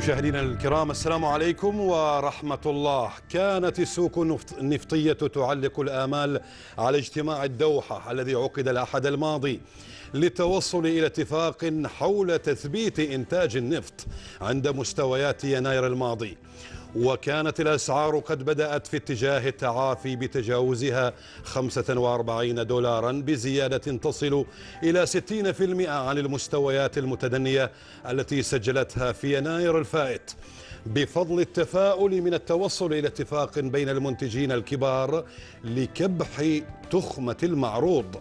مشاهدينا الكرام السلام عليكم ورحمة الله. كانت السوق النفطية تعلق الآمال على اجتماع الدوحة الذي عقد الأحد الماضي للتوصل إلى اتفاق حول تثبيت إنتاج النفط عند مستويات يناير الماضي. وكانت الأسعار قد بدأت في اتجاه التعافي بتجاوزها 45 دولارا بزيادة تصل إلى 60% عن المستويات المتدنية التي سجلتها في يناير الفائت. بفضل التفاؤل من التوصل إلى اتفاق بين المنتجين الكبار لكبح تخمة المعروض.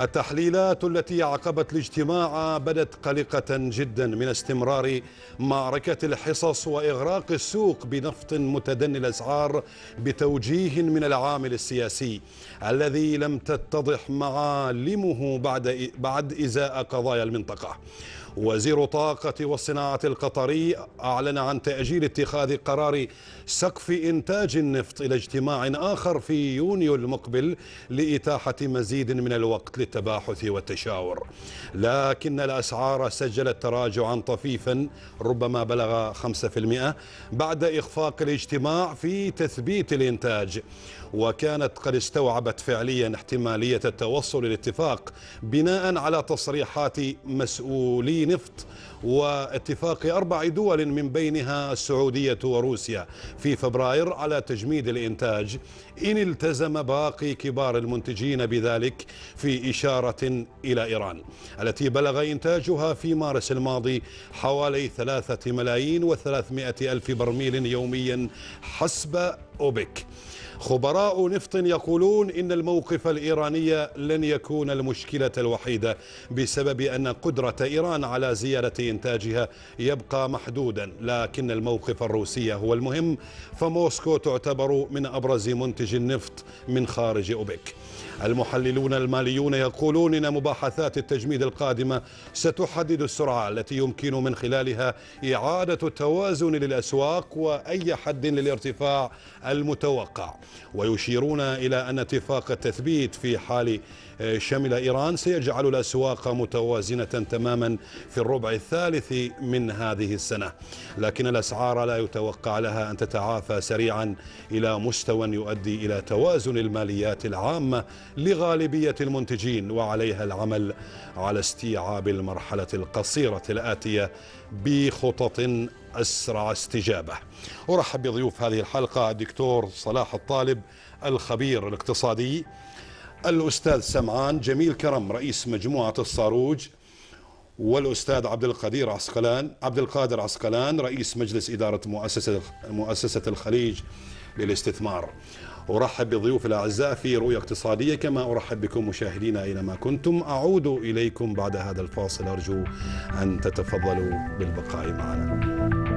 التحليلات التي عقبت الاجتماع بدت قلقة جدا من استمرار معركة الحصص وإغراق السوق بنفط متدني الأسعار بتوجيه من العامل السياسي الذي لم تتضح معالمه بعد بعد إزاء قضايا المنطقة. وزير الطاقة والصناعة القطري أعلن عن تأجيل اتخاذ قرار سقف إنتاج النفط إلى اجتماع آخر في يونيو المقبل لإتاحة مزيد من الوقت للتباحث والتشاور. لكن الأسعار سجلت تراجعا طفيفا ربما بلغ 5% بعد إخفاق الاجتماع في تثبيت الإنتاج. وكانت قد استوعبت فعليا احتمالية التوصل للاتفاق بناء على تصريحات مسؤولي نفط واتفاق أربع دول من بينها السعودية وروسيا. في فبراير على تجميد الإنتاج إن التزم باقي كبار المنتجين بذلك في إشارة إلى إيران التي بلغ إنتاجها في مارس الماضي حوالي ثلاثة ملايين وثلاثمائة ألف برميل يوميا حسب أوبك. خبراء نفط يقولون إن الموقف الإيراني لن يكون المشكلة الوحيدة بسبب أن قدرة إيران على زيادة إنتاجها يبقى محدودا. لكن الموقف الروسي هو المهم فموسكو تعتبر من أبرز منتج النفط من خارج أوبك. المحللون الماليون يقولون إن مباحثات التجميد القادمة ستحدد السرعة التي يمكن من خلالها إعادة التوازن للأسواق وأي حد للارتفاع المتوقع. ويشيرون إلى أن اتفاق التثبيت في حال شمل إيران سيجعل الأسواق متوازنة تماما في الربع الثالث من هذه السنة. لكن الأسعار لا يتوقع لها أن تتعافى سريعا إلى مستوى يؤدي إلى توازن الماليات العامة لغالبية المنتجين وعليها العمل على استيعاب المرحلة القصيرة الآتية بخطط أسرع استجابة. أرحب بضيوف هذه الحلقة الدكتور صلاح الطالب الخبير الاقتصادي الأستاذ سمعان جميل كرم رئيس مجموعة الصاروج والأستاذ عبد القدير عسقلان عبد القادر عسقلان رئيس مجلس إدارة مؤسسة مؤسسة الخليج للاستثمار. أرحب بضيوف الأعزاء في رؤية اقتصادية كما أرحب بكم مشاهدينا أينما كنتم. أعود إليكم بعد هذا الفاصل أرجو أن تتفضلوا بالبقاء معنا.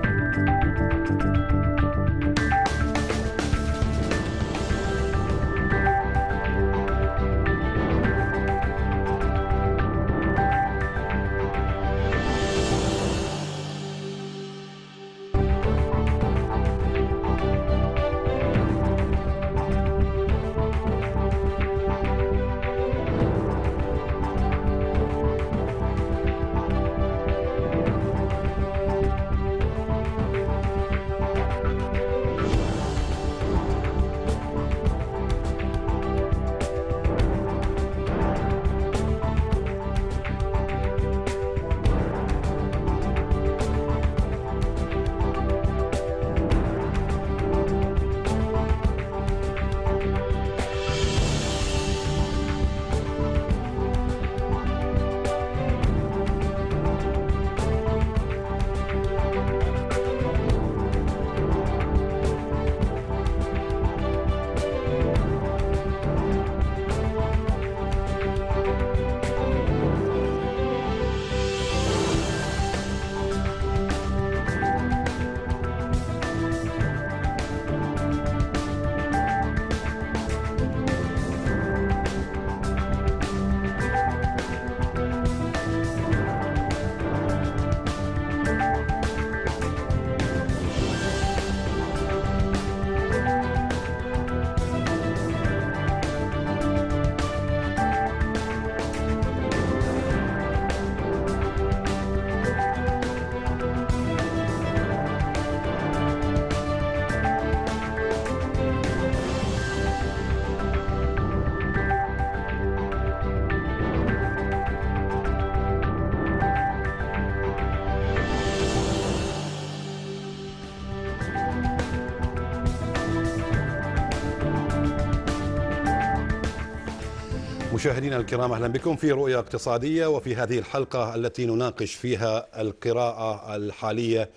مشاهدينا الكرام أهلا بكم في رؤيا اقتصادية وفي هذه الحلقة التي نناقش فيها القراءة الحالية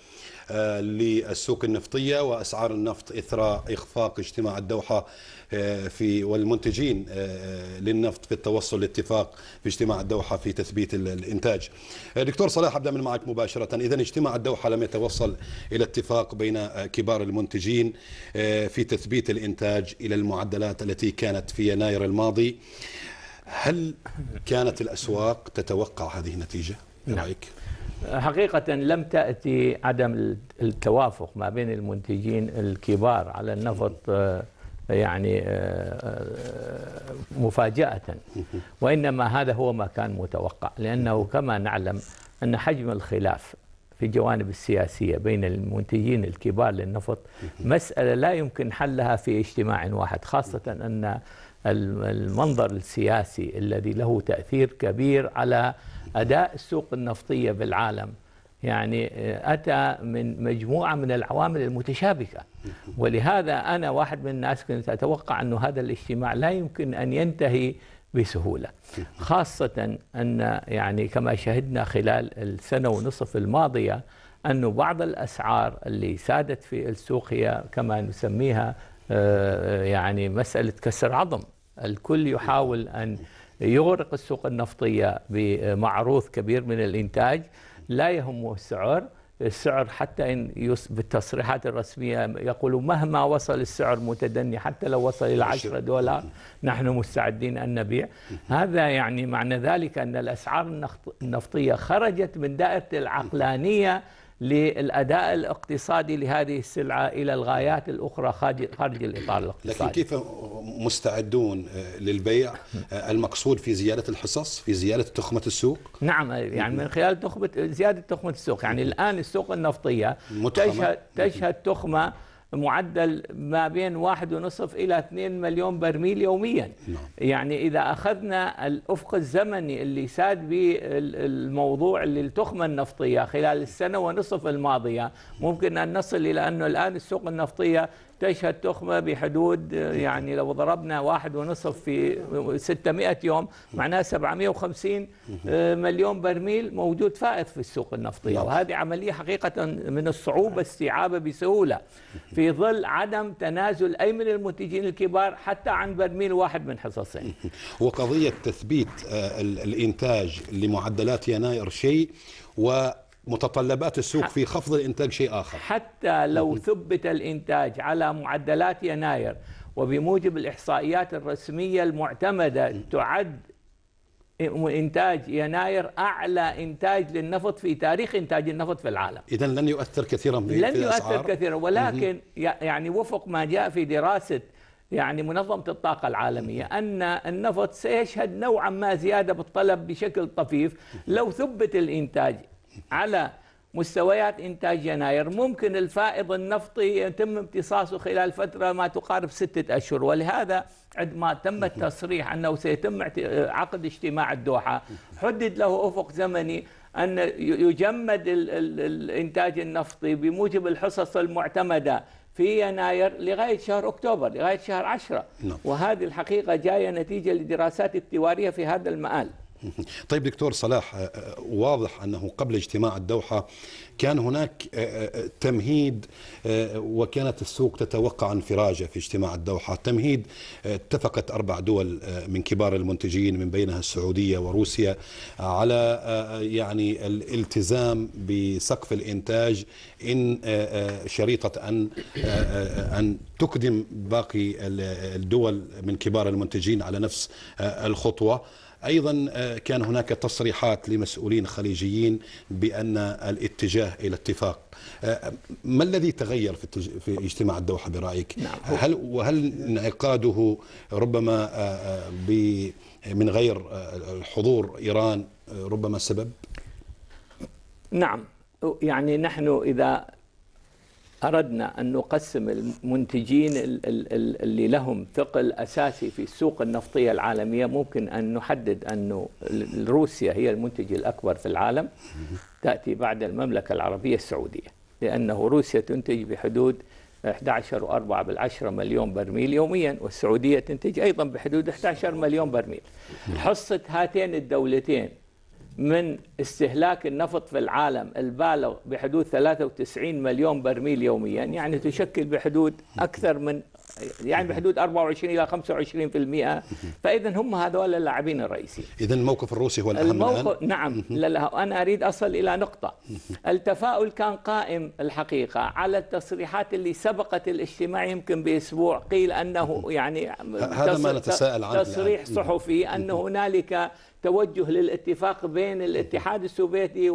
آه، للسوق النفطية وأسعار النفط إثر إخفاق اجتماع الدوحة آه، في والمنتجين آه، للنفط في التوصل لاتفاق في اجتماع الدوحة في تثبيت الإنتاج. دكتور صلاح ابدا من معك مباشرة، اذا اجتماع الدوحة لم يتوصل إلى اتفاق بين كبار المنتجين في تثبيت الإنتاج إلى المعدلات التي كانت في يناير الماضي. هل كانت الأسواق تتوقع هذه النتيجة؟ برايك؟ نعم. حقيقة لم تأتي عدم التوافق ما بين المنتجين الكبار على النفط آه، يعني آه، آه، مفاجأة وإنما هذا هو ما كان متوقع لأنه كما نعلم أن حجم الخلاف في الجوانب السياسية بين المنتجين الكبار للنفط مسألة لا يمكن حلها في اجتماع واحد خاصة أن المنظر السياسي الذي له تأثير كبير على أداء السوق النفطية بالعالم. يعني آه، أتى من مجموعة من العوامل المتشابكة. ولهذا أنا واحد من الناس كنت أتوقع أن هذا الاجتماع لا يمكن أن ينتهي بسهولة. خاصة أن يعني كما شهدنا خلال السنة ونصف الماضية أن بعض الأسعار اللي سادت في السوق هي كما نسميها يعني مسألة كسر عظم. الكل يحاول أن يغرق السوق النفطية بمعروض كبير من الإنتاج. لا يهمه السعر. السعر حتى إن بالتصريحات الرسمية يقولوا مهما وصل السعر متدني حتى لو وصل إلى 10 دولار نحن مستعدين أن نبيع. هذا يعني معنى ذلك أن الأسعار النفطية خرجت من دائرة العقلانية للأداء الاقتصادي لهذه السلعة إلى الغايات الأخرى خارج الإطار الاقتصادي. لكن كيف مستعدون للبيع؟ المقصود في زيادة الحصص في زيادة تخمة السوق؟ نعم يعني من خلال تخمة زيادة تخمة السوق. يعني الآن السوق النفطية تشهد, تشهد تخمة معدل ما بين واحد ونصف إلى 2 مليون برميل يوميا نعم. يعني إذا أخذنا الأفق الزمني اللي ساد به الموضوع للتخمة النفطية خلال السنة ونصف الماضية ممكن أن نصل إلى أنه الآن السوق النفطية تشهد تخمة بحدود يعني لو ضربنا واحد ونصف في 600 يوم معناها 750 مليون برميل موجود فائض في السوق النفطية نعم. وهذه عملية حقيقة من الصعوبة استيعابها بسهولة. في ظل عدم تنازل أي من المنتجين الكبار حتى عن برميل واحد من حصصين وقضية تثبيت آه، الإنتاج لمعدلات يناير شيء و متطلبات السوق في خفض الإنتاج شيء آخر. حتى لو ثبت الإنتاج على معدلات يناير وبموجب الإحصائيات الرسمية المعتمدة تعد إنتاج يناير أعلى إنتاج للنفط في تاريخ إنتاج النفط في العالم. إذا لن يؤثر كثيرا في لن يؤثر كثيرا ولكن يعني وفق ما جاء في دراسة يعني منظمة الطاقة العالمية أن النفط سيشهد نوعا ما زيادة بالطلب بشكل طفيف. لو ثبت الإنتاج على مستويات إنتاج يناير. ممكن الفائض النفطي يتم امتصاصه خلال فترة ما تقارب ستة أشهر ولهذا عندما تم التصريح أنه سيتم عقد اجتماع الدوحة. حدد له أفق زمني أن يجمد الإنتاج النفطي بموجب الحصص المعتمدة في يناير لغاية شهر أكتوبر لغاية شهر عشرة. نعم. وهذه الحقيقة جاية نتيجة لدراسات اكتوارية في هذا المآل. طيب دكتور صلاح آه، آه، واضح أنه قبل اجتماع الدوحة كان هناك آه، تمهيد وكانت السوق تتوقع انفراجه في اجتماع الدوحة. تمهيد اتفقت أربع دول من كبار المنتجين من بينها السعودية وروسيا على يعني الالتزام بسقف الإنتاج إن شريطة أن أن تقدم باقي الدول من كبار المنتجين على نفس الخطوة. أيضا آه، كان هناك تصريحات لمسؤولين خليجيين بأن الاتجاه إلى اتفاق آه، ما الذي تغير في في اجتماع الدوحة برأيك؟ نعم هل وهل انعقاده ربما آه، من غير حضور إيران ربما سبب؟ نعم يعني نحن إذا أردنا أن نقسم المنتجين اللي لهم ثقل أساسي في السوق النفطية العالمية. ممكن أن نحدد أن روسيا هي المنتج الأكبر في العالم تأتي بعد المملكة العربية السعودية لأنه روسيا تنتج بحدود 11 و4 بالعشرة مليون برميل يوميا والسعودية تنتج أيضا بحدود 11 مليون برميل. حصة هاتين الدولتين من استهلاك النفط في العالم البالغ بحدود 93 مليون برميل يوميا يعني تشكل بحدود أكثر من يعني بحدود 24 إلى 25% فإذا هم هذول اللاعبين الرئيسيين. إذا الموقف الروسي هو الأهم الموقف الآن؟ نعم أنا أريد أصل إلى نقطة. التفاؤل كان قائم الحقيقة على التصريحات اللي سبقت الاجتماع يمكن بأسبوع قيل أنه يعني هذا ما نتساءل عنه تصريح الآن. صحفي أن هنالك توجه للاتفاق بين الاتحاد السوفيتي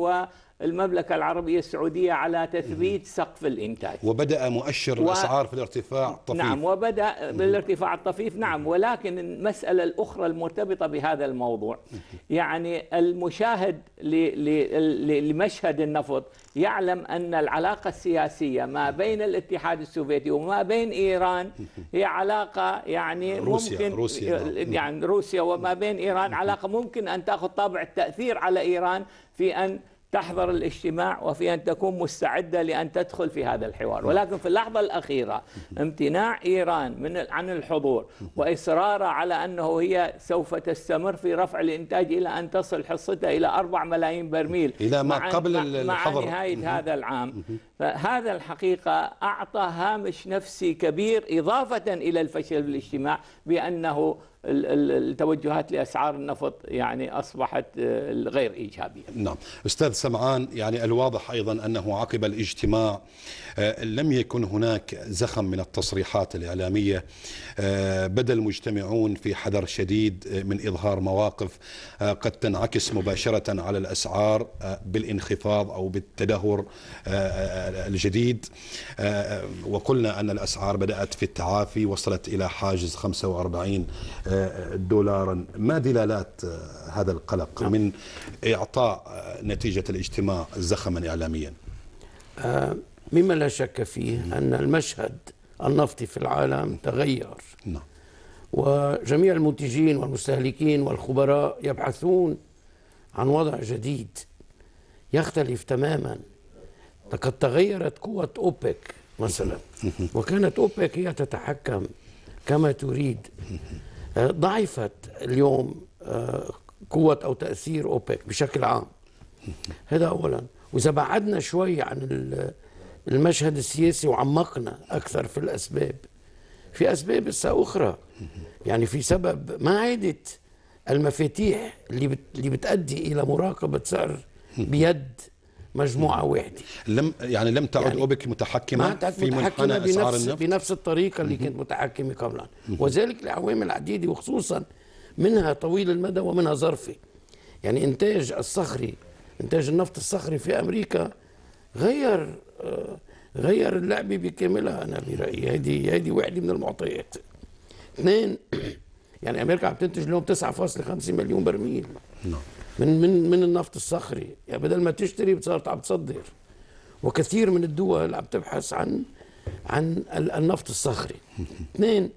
والمملكه العربية السعودية على تثبيت سقف الإنتاج. وبدأ مؤشر و- الأسعار في الارتفاع طفيف نعم وبدأ بالارتفاع الطفيف نعم ولكن المسألة الأخرى المرتبطة بهذا الموضوع يعني المشاهد ل- ل- ل- لمشهد النفط يعلم أن العلاقة السياسية ما بين الاتحاد السوفيتي وما بين إيران هي علاقة يعني روسيا- ممكن روسيا، نعم. يعني روسيا وما بين إيران علاقة ممكن أن تأخذ طابع التأثير على إيران في أن تحضر الاجتماع وفي أن تكون مستعدة لأن تدخل في هذا الحوار، ولكن في اللحظة الأخيرة امتناع إيران من عن الحضور واصرارها على أنه هي سوف تستمر في رفع الإنتاج إلى أن تصل حصتها إلى 4 ملايين برميل إلى ما مع- قبل مع- الحظر. مع نهاية هذا العام، فهذا الحقيقة أعطى هامش نفسي كبير إضافة إلى الفشل بالاجتماع بأنه ال- ال- التوجهات لأسعار النفط يعني أصبحت آه، غير إيجابية. نعم أستاذ سمعان يعني الواضح أيضا أنه عقب الاجتماع لم يكن هناك زخم من التصريحات الإعلامية. آه، بدا المجتمعون في حذر شديد آه، من إظهار مواقف آه، قد تنعكس مباشرة على الأسعار آه، بالانخفاض أو بالتدهور آه، آه، الجديد. آه، وقلنا أن الأسعار بدأت في التعافي وصلت إلى حاجز 45 آه، دولارا. ما دلالات آه، هذا القلق من إعطاء آه، نتيجة الاجتماع زخما إعلاميا؟ آه، مما لا شك فيه أن المشهد النفطي في العالم تغير. نعم. وجميع المنتجين والمستهلكين والخبراء يبحثون عن وضع جديد يختلف تماما. لقد تغيرت قوة أوبك مثلا. وكانت أوبك هي تتحكم كما تريد. ضعفت اليوم آه، قوة أو تأثير أوبك بشكل عام. هذا أولا. وإذا بعدنا شوي عن المشهد السياسي وعمقنا أكثر في الأسباب. في أسباب لسه أخرى. يعني في سبب ما عادت المفاتيح اللي بت اللي بتؤدي إلى مراقبة سعر بيد مجموعة واحدة لم يعني لم تعد يعني ما كانت في منحنى بنفس النفط؟ بنفس الطريقة اللي كانت متحكمة قبلا. وذلك لعوامل عديدة وخصوصا منها طويل المدى ومنها ظرفي. يعني إنتاج الصخري إنتاج النفط الصخري في أمريكا غير غير اللعبة بكاملها. أنا برأيي هذه هذه واحدة من المعطيات. اثنين يعني أمريكا عم تنتج اليوم 9.5 مليون برميل. نعم. من من من النفط الصخري. يعني بدل ما تشتري صارت عم تصدر. وكثير من الدول عم تبحث عن عن ال- النفط الصخري. اثنين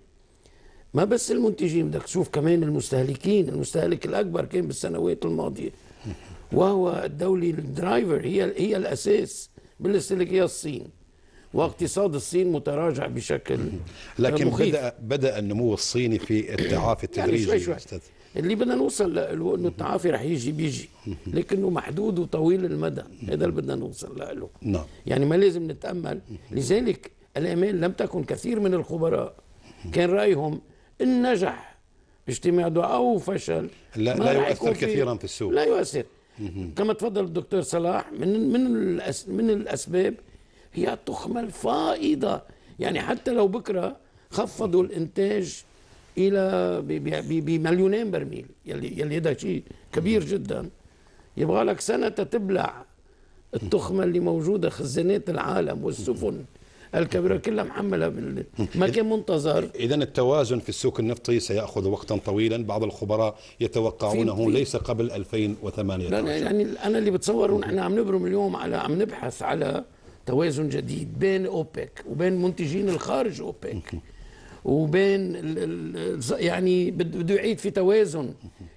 ما بس المنتجين بدك تشوف كمان المستهلكين. المستهلك الأكبر كان بالسنوات الماضية. وهو الدولة الدرايفر هي هي الأساس. بالاستهلاك هي الصين. واقتصاد الصين متراجع بشكل لكن مخيف. بدأ بدأ النمو الصيني في التعافي يعني التدريجي شوي شوي. أستاذ. اللي بدنا نوصل له إنه التعافي رح يجي بيجي لكنه محدود وطويل المدى. هذا اللي بدنا نوصل له نعم. يعني ما لازم نتأمل. لذلك الأمال لم تكن كثير من الخبراء كان رأيهم إن نجح اجتماع أو فشل لا- لا يؤثر كثيراً في السوق. لا يؤثر. كما تفضل الدكتور صلاح من من من الأسباب هي التخمة الفائضة. يعني حتى لو بكرة خفضوا الإنتاج إلى بمليونين برميل يلي يلي هذا شيء كبير جدا. يبغى لك سنة تبلع التخمة اللي موجودة خزانات العالم والسفن. الكبيرة كلها محمله بال... ما كان منتظر. إذا التوازن في السوق النفطي سيأخذ وقتا طويلا. بعض الخبراء يتوقعونه ليس قبل لا 2018 لا، يعني أنا اللي بتصوره نحن عم نبرم اليوم على عم نبحث على توازن جديد بين أوبك وبين منتجين الخارج أوبك وبين ال ال يعني بد- بده يعيد في توازن.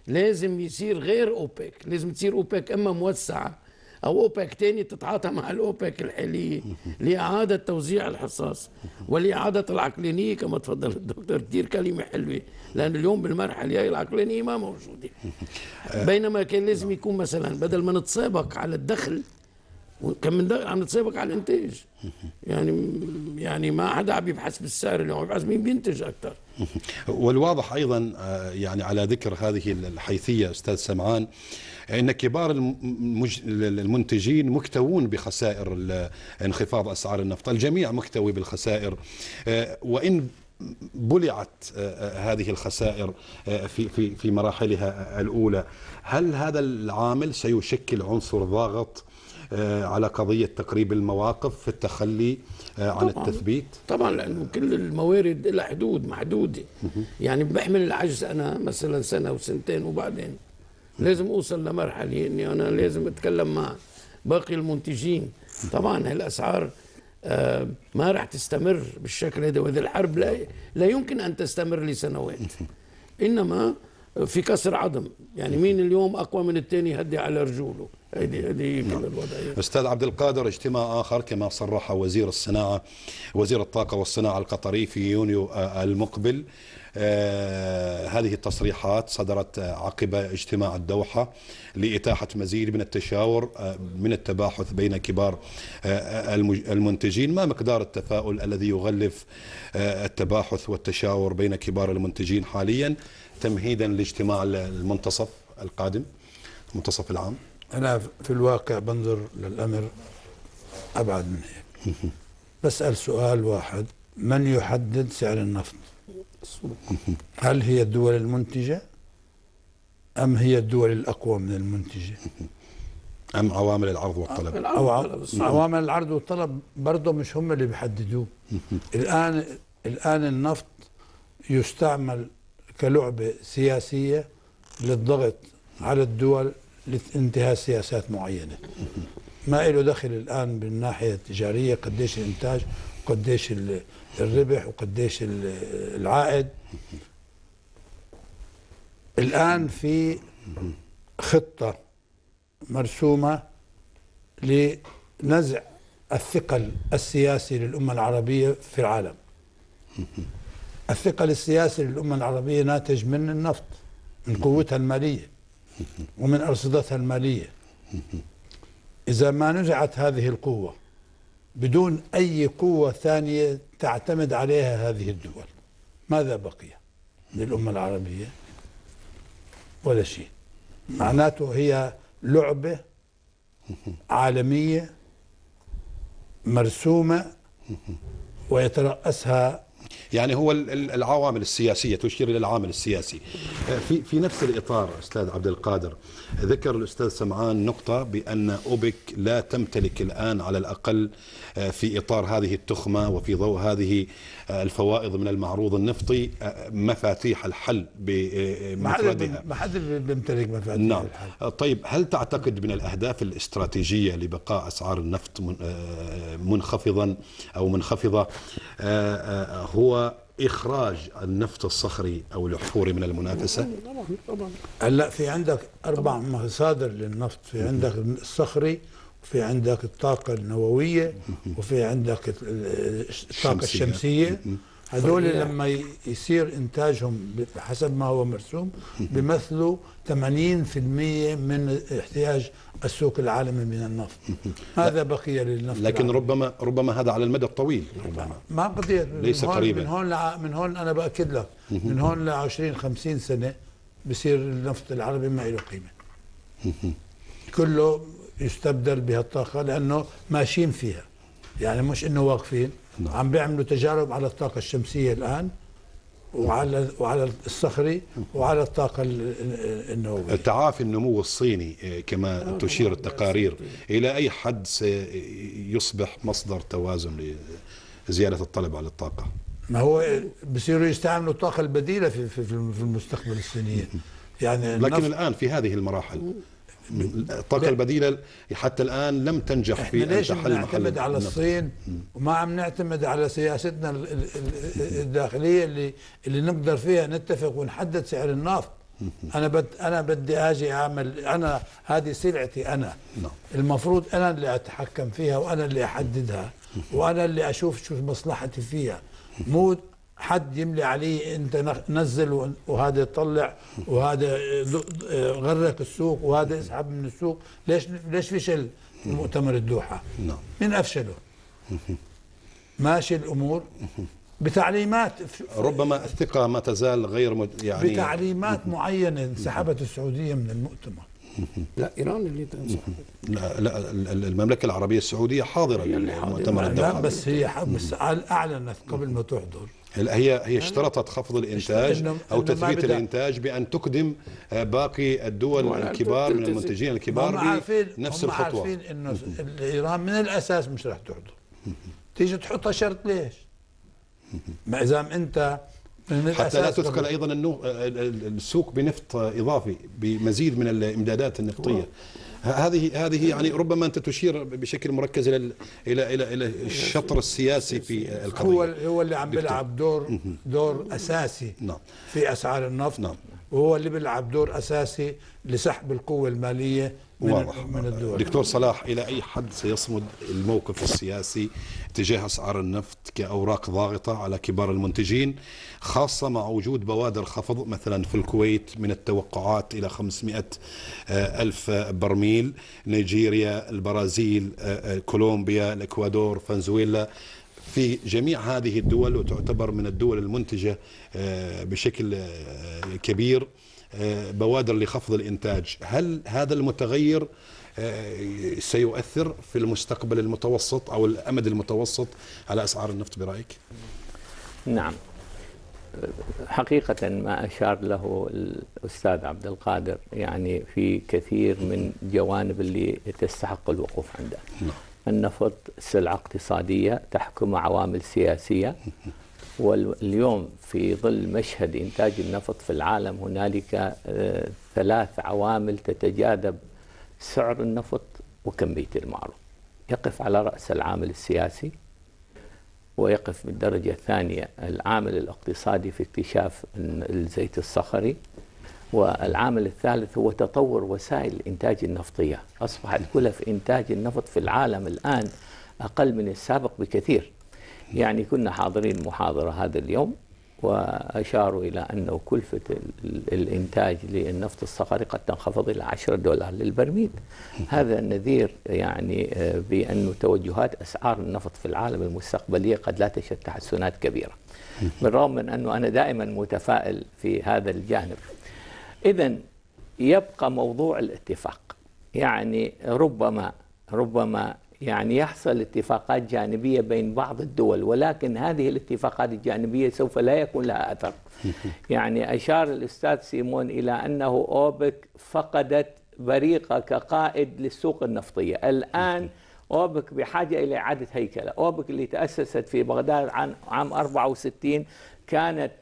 لازم يصير غير أوبك. لازم تصير أوبك أما موسعة. أو اوبك تاني تتعاطى مع الاوبك الحاليه لإعادة توزيع الحصص ولإعادة العقلانيه كما تفضل الدكتور كثير كلمة حلوة لأن اليوم بالمرحلة هي العقلانيه ما موجودة. بينما كان لازم يكون مثلا بدل ما نتسابق على الدخل كان من عم نتسابق على الإنتاج. يعني يعني ما حدا عم يبحث بالسعر اليوم يبحث مين بينتج أكثر والواضح أيضا آه، يعني على ذكر هذه الحيثية أستاذ سمعان إن كبار المج- المنتجين مكتوون بخسائر انخفاض أسعار النفط، الجميع مكتوي بالخسائر. آه، وإن بلعت آه، هذه الخسائر آه، في في في مراحلها الأولى، هل هذا العامل سيشكل عنصر ضاغط آه، على قضية تقريب المواقف في التخلي آه، عن طبعاً. التثبيت؟ طبعا لأنه كل الموارد لها حدود محدوده يعني بحمل العجز أنا مثلا سنة وسنتين وبعدين. لازم أوصل لمرحلة إني أنا لازم أتكلم مع باقي المنتجين. طبعا هالأسعار آه، ما راح تستمر بالشكل هذا وهذه الحرب لا لا يمكن أن تستمر لسنوات. إنما في كسر عظم. يعني مين اليوم أقوى من الثاني يهدي على رجوله؟ هذه هذه كل الوضعيه أستاذ عبد القادر اجتماع آخر كما صرح وزير الصناعة وزير الطاقة والصناعة القطري في يونيو آه، المقبل. آه، هذه التصريحات صدرت آه، عقب اجتماع الدوحة لإتاحة مزيد من التشاور آه، من التباحث بين كبار آه، المنتجين. ما مقدار التفاؤل الذي يغلف التباحث والتشاور بين كبار المنتجين حاليا؟ تمهيدا لاجتماع المنتصف القادم المنتصف العام. أنا في الواقع بنظر للأمر أبعد من هيك. بسأل سؤال واحد من يحدد سعر النفط؟ هل هي الدول المنتجة أم هي الدول الأقوى من المنتجة؟ أم عوامل العرض والطلب؟ أو عوامل العرض والطلب برضه مش هم اللي بيحددوه. الآن الآن النفط يستعمل كلعبة سياسية للضغط على الدول لانتهاء سياسات معينة. ما له دخل الآن بالناحية التجارية قديش الإنتاج وقديش ال- الربح وقديش ال- العائد. الآن في خطة مرسومة لنزع الثقل السياسي للأمة العربية في العالم. الثقل السياسي للأمة العربية ناتج من النفط من قوتها المالية ومن أرصدتها المالية. إذا ما نزعت هذه القوة بدون أي قوة ثانية تعتمد عليها هذه الدول ماذا بقي للأمة العربية؟ ولا شيء. معناته هي لعبة عالمية مرسومة ويترأسها يعني هو ال- ال- العوامل السياسية تشير إلى العامل السياسي. آه، في في نفس الإطار أستاذ عبد القادر ذكر الأستاذ سمعان نقطة بأن أوبك لا تمتلك الآن على الأقل آه، في إطار هذه التخمة وفي ضوء هذه آه، الفوائض من المعروض النفطي مفاتيح الحل بمفردها ما حدا بيمتلك مفاتيح نعم. الحل. طيب هل تعتقد من الأهداف الاستراتيجية لبقاء أسعار النفط من- منخفضا أو منخفضة هو إخراج النفط الصخري أو الأحفوري من المنافسة؟ طبعا هلأ في عندك أربع مصادر للنفط في عندك الصخري وفي عندك الطاقة النووية وفي عندك ال- ال- الطاقة الشمسية. الشمسية. هذول. لما يصير إنتاجهم بحسب ما هو مرسوم بيمثلوا 80% من احتياج السوق العالمي من النفط. هذا بقي للنفط لكن العالمي. ربما ربما هذا على المدى الطويل ربما. ما قضية ليس من قريباً. من هون لع... من هون أنا بأكد لك. من هون ل 20 50 سنة بصير النفط العربي ما له قيمة. كله يستبدل بهالطاقة لأنه ماشيين فيها. يعني مش إنه واقفين. نعم. عم بيعملوا تجارب على الطاقة الشمسية الآن وعلى وعلى الصخري وعلى الطاقة ال- ال- النووية. تعافي النمو الصيني آه، كما تشير التقارير إلى أي حد سيصبح مصدر توازن لزيادة الطلب على الطاقة؟ ما هو بصيروا يستعملوا الطاقة البديلة في في في المستقبل الصينية. يعني لكن الآن في هذه المراحل الطاقة البديلة حتى الآن لم تنجح في ليش تحل بنعتمد محل على. الصين؟ وما عم نعتمد على سياستنا ال- ال- ال- الداخلية اللي اللي نقدر فيها نتفق ونحدد سعر النفط. أنا بد أنا بدي آجي اعمل أنا هذه سلعتي أنا. نعم. المفروض أنا اللي أتحكم فيها وأنا اللي أحددها وأنا اللي أشوف شو مصلحتي فيها. مو حد يملي علي انت نزل وهذا يطلع وهذا غرق السوق وهذا اسحب من السوق. ليش ليش فشل مؤتمر الدوحة؟ نعم. مين أفشله. ماشي الأمور. بتعليمات ربما الثقة ما تزال غير مد... يعني بتعليمات معينة انسحبت السعودية من المؤتمر. لا إيران اللي لا, لا ال- ال- المملكة العربية السعودية حاضرة للمؤتمر لا الدولي بس هي بس أعلنت قبل ما تحضر. هي هي اشترطت خفض الإنتاج أو تثبيت الإنتاج بأن تقدم آه، باقي الدول الكبار من. المنتجين الكبار عارفين بنفس هم الخطوة. عارفين إنه ايران من الأساس مش رح تحضر تيجي تحطها شرط ليش؟ ما إذا أنت من حتى لا تثقل أيضا السوق بنفط إضافي بمزيد من الإمدادات النفطية. هذه هذه يعني ربما أنت تشير بشكل مركز إلى ال- إلى إلى إلى الشطر السياسي في هو القضية هو اللي عم. بيلعب دور دور أساسي نعم. في أسعار النفط نعم. وهو اللي بيلعب دور أساسي لسحب القوة المالية من واضح من الدول دكتور صلاح إلى أي حد سيصمد الموقف السياسي تجاه أسعار النفط كأوراق ضاغطة على كبار المنتجين خاصة مع وجود بوادر خفض مثلا في الكويت من التوقعات إلى 500 آه، ألف برميل نيجيريا البرازيل آه، آه، كولومبيا الإكوادور فنزويلا. في جميع هذه الدول وتعتبر من الدول المنتجة آه، بشكل آه، كبير آه، بوادر لخفض الإنتاج، هل هذا المتغير آه، سيؤثر في المستقبل المتوسط أو الأمد المتوسط على أسعار النفط برأيك؟ نعم حقيقة ما أشار له الأستاذ عبد القادر يعني في كثير من جوانب اللي تستحق الوقوف عندها نعم. النفط سلعة اقتصادية تحكم عوامل سياسية واليوم في ظل مشهد إنتاج النفط في العالم هنالك آه، ثلاث عوامل تتجاذب سعر النفط وكمية المعروض. يقف على رأس العامل السياسي ويقف بالدرجة الثانية العامل الاقتصادي في اكتشاف الزيت الصخري والعامل الثالث هو تطور وسائل الإنتاج النفطية. أصبحت كلف إنتاج النفط في العالم الآن أقل من السابق بكثير. يعني كنا حاضرين محاضرة هذا اليوم وأشاروا إلى أنه كلفة ال- الإنتاج للنفط الصخري قد تنخفض إلى 10 دولار للبرميل. هذا نذير يعني آه، بأن توجهات أسعار النفط في العالم المستقبلية قد لا تشهد تحسنات كبيرة. بالرغم من أنه أنا دائما متفائل في هذا الجانب. إذا يبقى موضوع الاتفاق. يعني ربما ربما يعني يحصل اتفاقات جانبية بين بعض الدول ولكن هذه الاتفاقات الجانبية سوف لا يكون لها أثر. يعني أشار الأستاذ سيمون إلى أنه أوبك فقدت بريقة كقائد للسوق النفطية. الآن أوبك بحاجة إلى إعادة هيكلة. أوبك اللي تأسست في بغداد عن عام 64 كانت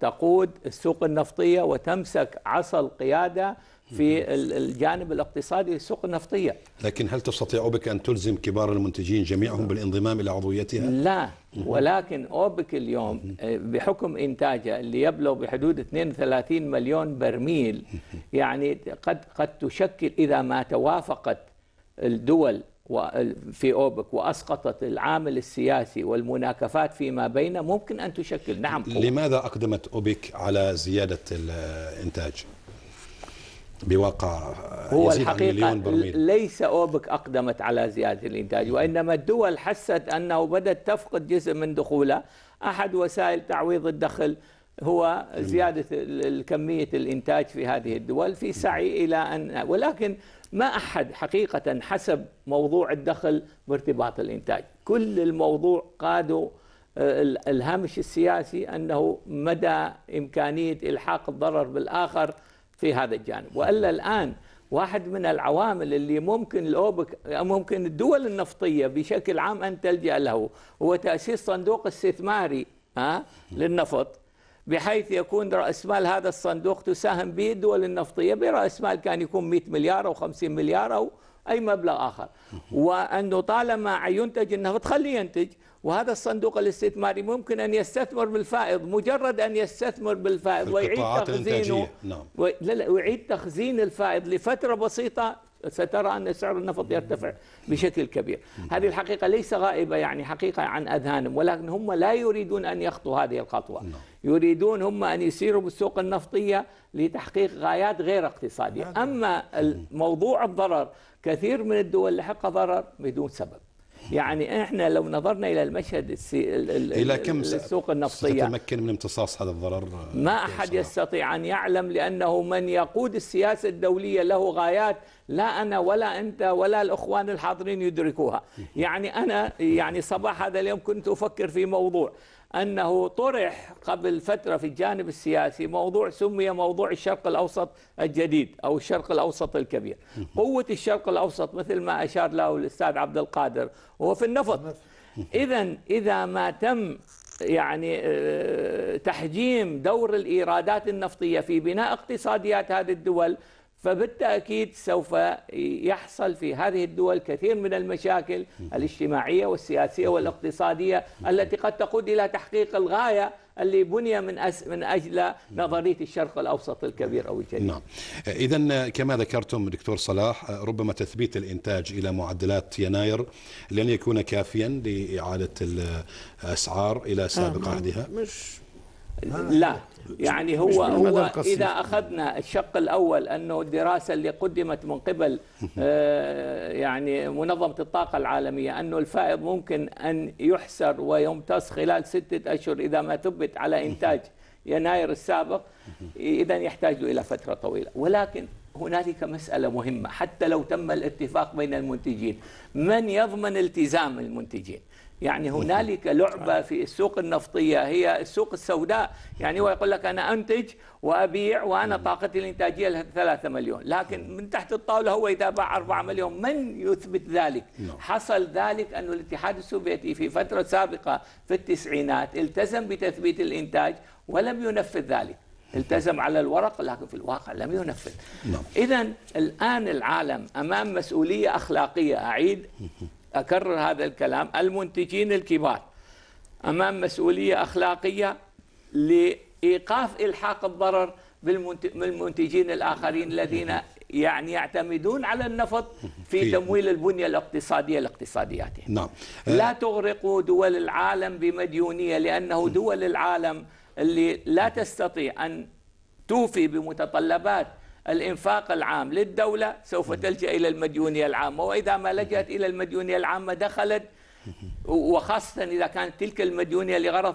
تقود السوق النفطية وتمسك عصا القيادة في ال- الجانب الاقتصادي للسوق النفطية لكن هل تستطيع بك أن تلزم كبار المنتجين جميعهم بالإنضمام إلى عضويتها؟ لا ولكن أوبك اليوم آه، بحكم انتاجه اللي يبلغ بحدود 32 مليون برميل يعني قد قد تشكل إذا ما توافقت الدول في أوبك وأسقطت العامل السياسي والمناكفات فيما بينه ممكن أن تشكل نعم قوة. لماذا أقدمت أوبك على زيادة الإنتاج؟ بواقع هو يزيد عن الحقيقة ليس أوبك أقدمت على زيادة الإنتاج وإنما الدول حست أنه بدأت تفقد جزء من دخولها. أحد وسائل تعويض الدخل هو زيادة كمية الإنتاج في هذه الدول في سعي إلى أن ولكن ما أحد حقيقة حسب موضوع الدخل بارتباط الإنتاج. كل الموضوع قادوا آه، ال- الهامش السياسي أنه مدى إمكانية إلحاق الضرر بالآخر في هذا الجانب. وإلا الآن واحد من العوامل اللي ممكن الاوبك ممكن الدول النفطية بشكل عام أن تلجأ له هو تأسيس صندوق استثماري ها للنفط بحيث يكون رأس مال هذا الصندوق تساهم به الدول النفطية. برأس مال كان يكون 100 مليار أو 50 مليار أو أي مبلغ آخر. وأنه طالما ينتج النفط خليه ينتج وهذا الصندوق الاستثماري ممكن أن يستثمر بالفائض مجرد أن يستثمر بالفائض ويعيد تخزينه نعم. و... لا لا ويعيد تخزين الفائض لفترة بسيطة سترى أن سعر النفط يرتفع بشكل كبير. هذه الحقيقة ليس غائبة يعني حقيقة عن أذهانهم ولكن هم لا يريدون أن يخطوا هذه الخطوة. يريدون هم أن يسيروا بالسوق النفطية لتحقيق غايات غير اقتصادية. أما موضوع الضرر كثير من الدول لحق ضرر بدون سبب. يعني إحنا لو نظرنا إلى المشهد السي... ال- ال- إلى كم السوق النفطية. ستتمكن من امتصاص هذا الضرر؟ ما صلاح؟ يستطيع أن يعلم لأنه من يقود السياسة الدولية له غايات لا أنا ولا أنت ولا الأخوان الحاضرين يدركوها. يعني أنا يعني صباح هذا اليوم كنت أفكر في موضوع أنه طرح قبل فترة في الجانب السياسي موضوع سمي موضوع الشرق الأوسط الجديد أو الشرق الأوسط الكبير. قوة الشرق الأوسط مثل ما أشار له الأستاذ عبد القادر هو في النفط. إذا إذا ما تم يعني آه، تحجيم دور الإيرادات النفطية في بناء اقتصاديات هذه الدول فبالتأكيد سوف يحصل في هذه الدول كثير من المشاكل الاجتماعية والسياسية والاقتصادية التي قد تقود إلى تحقيق الغاية اللي بني من أس من أجل نظرية الشرق الأوسط الكبير أو الجديد. نعم. إذا كما ذكرتم دكتور صلاح ربما تثبيت الإنتاج إلى معدلات يناير لن يكون كافيا لإعادة الأسعار إلى سابق عهدها؟ مش لا. يعني هو هو. إذا أخذنا الشق الأول أنه الدراسة اللي قدمت من قبل آه، يعني منظمة الطاقة العالمية أنه الفائض ممكن أن يحسر ويمتص خلال ستة أشهر إذا ما ثبت على إنتاج يناير السابق إذا يحتاج إلى فترة طويلة. ولكن هنالك مسألة مهمة حتى لو تم الاتفاق بين المنتجين من يضمن التزام المنتجين؟ يعني هنالك لعبة في السوق النفطية هي السوق السوداء. يعني هو يقول لك أنا أنتج وأبيع وأنا طاقتي الإنتاجية 3 مليون. لكن من تحت الطاولة هو إذا باع 4 مليون من يثبت ذلك؟ حصل ذلك أن الاتحاد السوفيتي في فترة سابقة في التسعينات التزم بتثبيت الإنتاج ولم ينفذ ذلك. التزم على الورق لكن في الواقع لم ينفذ. نعم. إذا الآن العالم أمام مسؤولية أخلاقية أعيد. أكرر هذا الكلام المنتجين الكبار. أمام مسؤولية أخلاقية لإيقاف إلحاق الضرر بالمنت- بالمنتجين الآخرين الذين يعني يعتمدون على النفط في في- تمويل البنية الاقتصادية لاقتصادياتهم. نعم. لا تغرقوا دول العالم بمديونية لأنه دول العالم اللي لا تستطيع أن توفي بمتطلبات الإنفاق العام للدولة سوف تلجأ إلى المديونية العامة وإذا ما لجأت إلى المديونية العامة دخلت وخاصة إذا كانت تلك المديونية لغرض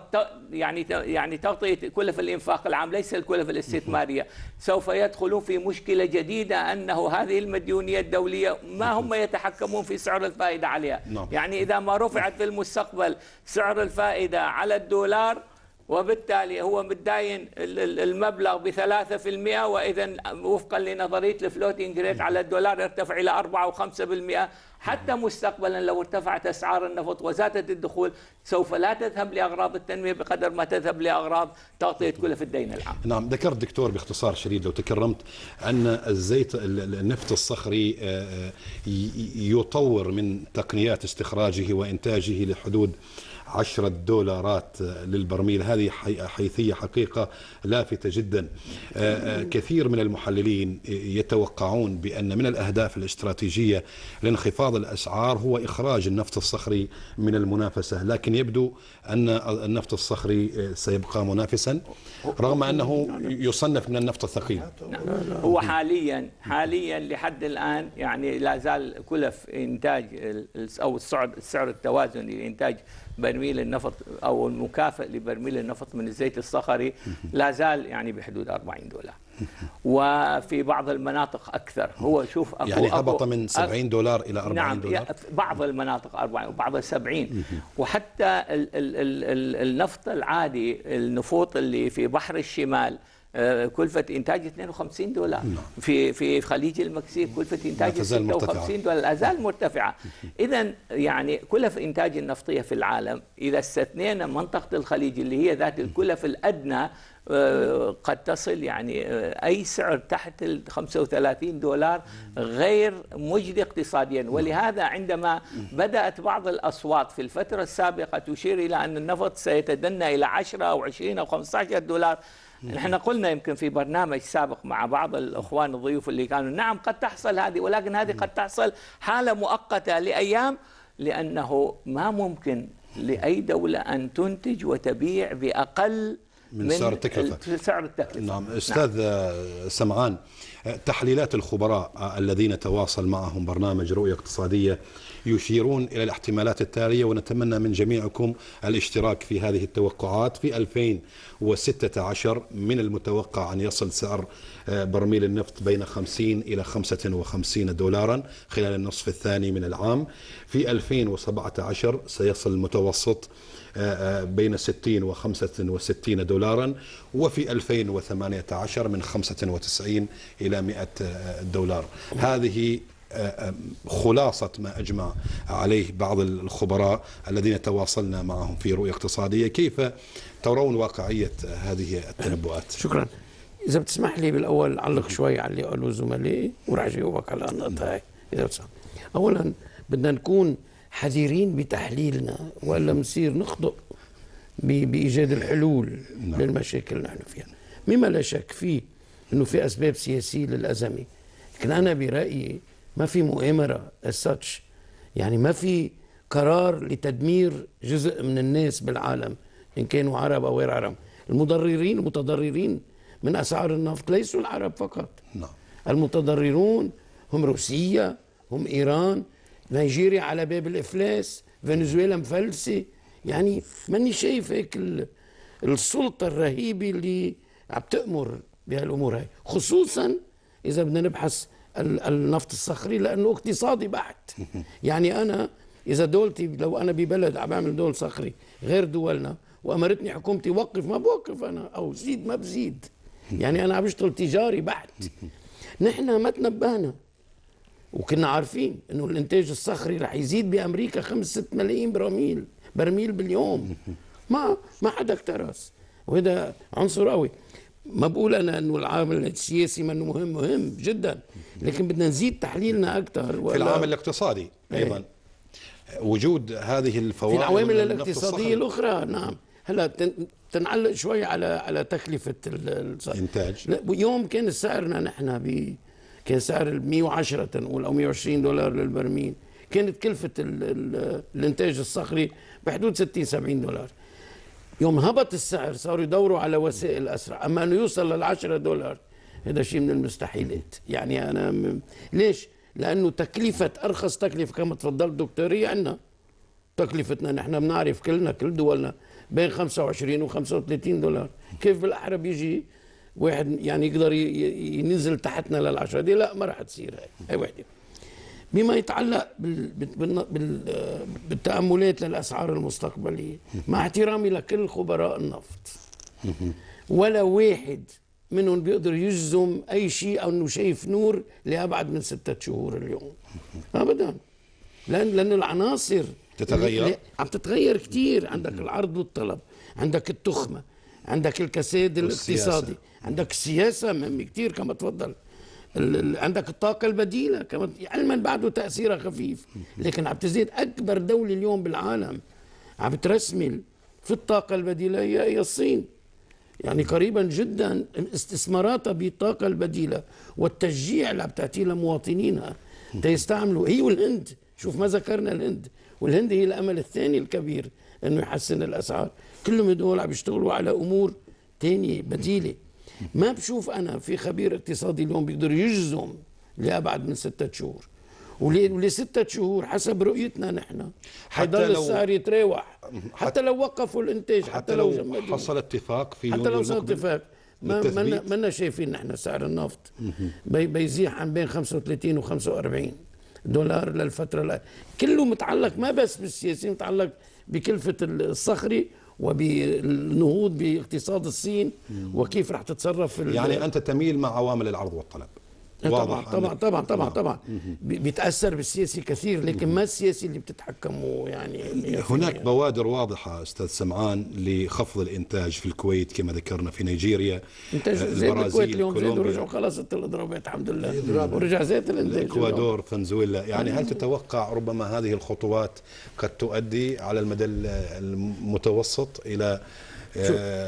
يعني يعني تغطية كلف الإنفاق العام ليس الكلف الاستثمارية. سوف يدخلون في مشكلة جديدة أنه هذه المديونية الدولية ما هم يتحكمون في سعر الفائدة عليها. نعم. يعني إذا ما رفعت في المستقبل سعر الفائدة على الدولار وبالتالي هو متداين ال- ال- المبلغ في المئة وإذا وفقا لنظرية الفلوتينج ريت على الدولار إلى أربعة وخمسة بالمئة. حتى مستقبلا لو ارتفعت أسعار النفط وزادت الدخول سوف لا تذهب لأغراض التنمية بقدر ما تذهب لأغراض تغطية كلف الدين العام. نعم ذكرت دكتور باختصار شديد لو تكرمت أن الزيت ال- ال- النفط الصخري آه، آه، يطور من تقنيات استخراجه وإنتاجه لحدود عشرة دولارات للبرميل. هذه حي- حيثية حقيقة لافتة جدا. آه، آه، كثير من المحللين يتوقعون بأن من الأهداف الاستراتيجية لانخفاض الأسعار هو إخراج النفط الصخري من المنافسة. لكن يبدو أن النفط الصخري آه، سيبقى منافسا رغم أنه يصنف من النفط الثقيل. هو حاليا حاليا لحد الآن يعني لا زال كلف ال- أو السعر التوازني لإنتاج برميل النفط أو المكافئ لبرميل النفط من الزيت الصخري لا زال يعني بحدود 40 دولار. وفي بعض المناطق أكثر. هو شوف أكو يعني أكو هبط من أك- 70 دولار إلى 40 نعم دولار؟ بعض المناطق 40 وبعض 70 وحتى ال ال ال ال النفط العادي النفوط اللي في بحر الشمال كلفة إنتاج 52 دولار. في في خليج المكسيك كلفة إنتاج تزال مرتفعة. 56 دولار. لا زال مرتفعة. إذا يعني كلف إنتاج النفطية في العالم. إذا استثنينا منطقة الخليج اللي هي ذات الكلف الأدنى آه، قد تصل يعني آه، أي سعر تحت ال 35 دولار غير مجدي اقتصاديا. ولهذا عندما بدأت بعض الأصوات في الفترة السابقة تشير إلى أن النفط سيتدنى إلى 10 أو 20 أو 15 دولار نحن قلنا يمكن في برنامج سابق مع بعض الإخوان الضيوف اللي كانوا نعم قد تحصل هذه ولكن هذه قد تحصل حالة مؤقتة لأيام لأنه ما ممكن لأي دولة أن تنتج وتبيع بأقل من سعر التكلفة. ال- سعر التكلفة. نعم. أستاذ آه، سمعان آه، تحليلات الخبراء آه، الذين تواصل معهم برنامج رؤية اقتصادية يشيرون إلى الاحتمالات التالية ونتمنى من جميعكم الاشتراك في هذه التوقعات في 2016 من المتوقع أن يصل سعر آه، برميل النفط بين 50 إلى 55 دولارا خلال النصف الثاني من العام. في 2017 سيصل المتوسط آه، آه، بين 60 و 65 دولارا وفي 2018 من 95 إلى 100 آه، دولار. هذه خلاصة ما أجمع عليه بعض الخبراء الذين تواصلنا معهم في رؤية اقتصادية. كيف ترون واقعية هذه التنبؤات؟ شكرا. إذا بتسمح لي بالأول أعلق شوي على اللي قالوا زملائي وراح أجاوبك على النقطه هاي إذا بتسمح. اولا بدنا نكون حذرين بتحليلنا والا بنصير نخطئ ب- بإيجاد الحلول نعم. للمشاكل اللي نحن فيها. مما لا شك فيه إنه في أسباب سياسية للأزمة. لكن أنا برأيي ما في مؤامرة as such. يعني ما في قرار لتدمير جزء من الناس بالعالم إن كانوا عرب أو غير عرب. المضررين المتضررين من أسعار النفط ليسوا العرب فقط. نعم. المتضررون هم روسيا هم إيران نيجيريا على باب الإفلاس فنزويلا مفلسه يعني ماني شايف هيك ال- السلطة الرهيبة اللي عم تأمر بهالأمور هاي خصوصا إذا بدنا نبحث النفط الصخري لأنه اقتصادي بحت يعني أنا إذا دولتي لو أنا ببلد عم بعمل دول صخري غير دولنا وأمرتني حكومتي وقف ما بوقف أنا أو زيد ما بزيد. يعني أنا عم بشتغل تجاري بحت نحن ما تنبهنا. وكنا عارفين إنه الإنتاج الصخري رح يزيد بأمريكا 5 6 ملايين برميل برميل باليوم. ما ما حدا اكترث وهذا عنصر قوي ما بقول أنا إنه العامل السياسي منه مهم مهم جدا. لكن بدنا نزيد تحليلنا أكثر في العامل الاقتصادي أيضا. وجود هذه في الفوائد العوامل من النفط الاقتصادية. الأخرى نعم. هلأ تن- تنعلق شوي على على تكلفة ال- ال- إنتاج. لا يوم كان سعرنا نحن ب كان سعر ال 110 تنقول أو 120 دولار للبرميل كانت كلفة ال ال الإنتاج الصخري بحدود 60 70 دولار. يوم هبط السعر صاروا يدوروا على وسائل أسرع. أما أنه يوصل لل 10 دولار هذا شيء من المستحيلات يعني أنا م... ليش؟ لأنه تكلفة أرخص تكلفة كما تفضلت دكتوري عندنا. تكلفتنا نحن بنعرف كلنا كل دولنا بين 25 و 35 دولار. كيف بالاحرى بيجي واحد يعني يقدر ينزل تحتنا للعشرة دي؟ لا ما راح تصير هاي. هاي وحدة. بما يتعلق بال... بال... بال... بالتأملات للأسعار المستقبلية. مع احترامي لكل خبراء النفط. ولا واحد منهم بيقدر يجزم أي شيء أو أنه شايف نور لأبعد من ستة شهور اليوم. أبدا. لأن لأن العناصر تتغير؟ عم تتغير كثير عندك العرض والطلب. عندك التخمة. عندك الكساد. الاقتصادي. عندك السياسة مهمة كثير كما تفضل. ال- ال- عندك الطاقة البديلة كمان علما بعده تأثيرها خفيف. لكن عم تزيد أكبر دولة اليوم بالعالم عم ترسمل في الطاقة البديلة هي الصين. يعني قريبا جدا استثماراتها بالطاقة البديلة والتشجيع اللي عم تعطيه لمواطنينها تيستعملوا هي والهند. شوف ما ذكرنا الهند. والهند هي الأمل الثاني الكبير أنه يحسن الأسعار. كلهم هدول عم يشتغلوا على أمور تانية بديلة. ما بشوف أنا في خبير اقتصادي اليوم بيقدر يجزم لأبعد من ستة شهور. ولستة شهور حسب رؤيتنا نحن. حيضل لو- السعر يتراوح. حتى لو وقفوا الإنتاج حتى لو جمدوه. حصل اتفاق في حتى لو المقبل اتفاق. ما. منا شايفين نحن سعر النفط. بي بيزيح عن بين 35 و 45 دولار للفترة الآن كله متعلق ما بس بالسياسي متعلق بكلفة الصخري وبالنهوض باقتصاد الصين وكيف راح تتصرف يعني أنت تميل مع عوامل العرض والطلب. طبعا طبعا طبعا طبعا نعم. طبعا. بي- بيتأثر بالسياسي كثير لكن ما السياسي اللي بتتحكمه يعني هناك بوادر واضحة أستاذ سمعان لخفض الإنتاج في الكويت كما ذكرنا في نيجيريا. إنتاج آه، زيت الكويت اليوم كولومبيا، ورجعوا خلاص الاضرابات الحمد لله. ورجع زيت الإنتاج الإكوادور فنزويلا. يعني هل تتوقع ربما هذه الخطوات قد تؤدي على المدى المتوسط آه،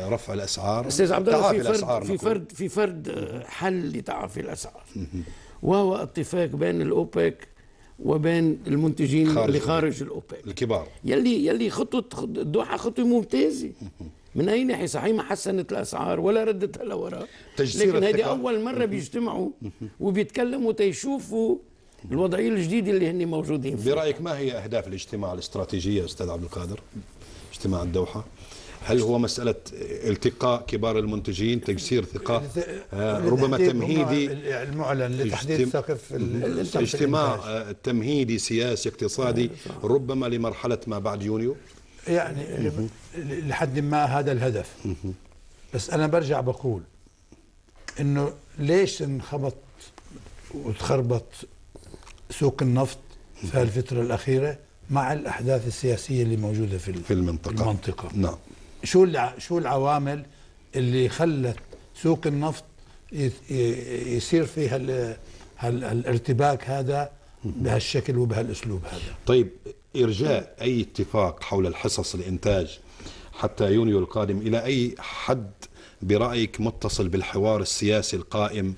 رفع الأسعار أستاذ عبد الله في فرد في. فرد في فرد آه، حل لتعافي الأسعار. وهو اتفاق بين الأوبك وبين المنتجين خارج اللي خارج الأوبك. الكبار. يلي يلي خطوه الدوحة خطوة ممتازة. من اي ناحيه صحيح ما حسنت الأسعار ولا ردتها لوراء لكن هذه. أول مرة بيجتمعوا وبيتكلموا تيشوفوا الوضعية الجديدة اللي هن موجودين فيها. برأيك ما هي أهداف الاجتماع الاستراتيجية أستاذ عبد القادر؟ اجتماع الدوحة. هل هو مسألة التقاء كبار المنتجين تجسير ثقة آه، ربما تمهيدي؟ المعلن لتحديد سقف اجتماع. آه، تمهيدي سياسي اقتصادي ربما لمرحلة ما بعد يونيو. يعني لحد ما هذا الهدف. بس أنا برجع بقول إنه ليش انخبط وتخربط سوق النفط في هالفترة الأخيرة مع الأحداث السياسية اللي موجودة في في المنطقة. المنطقة؟ نعم. شو. شو العوامل اللي خلت سوق النفط يصير فيها. الارتباك هذا بهالشكل وبهالأسلوب هذا طيب إرجاء أي اتفاق حول الحصص الإنتاج حتى يونيو القادم إلى أي حد برأيك متصل بالحوار السياسي القائم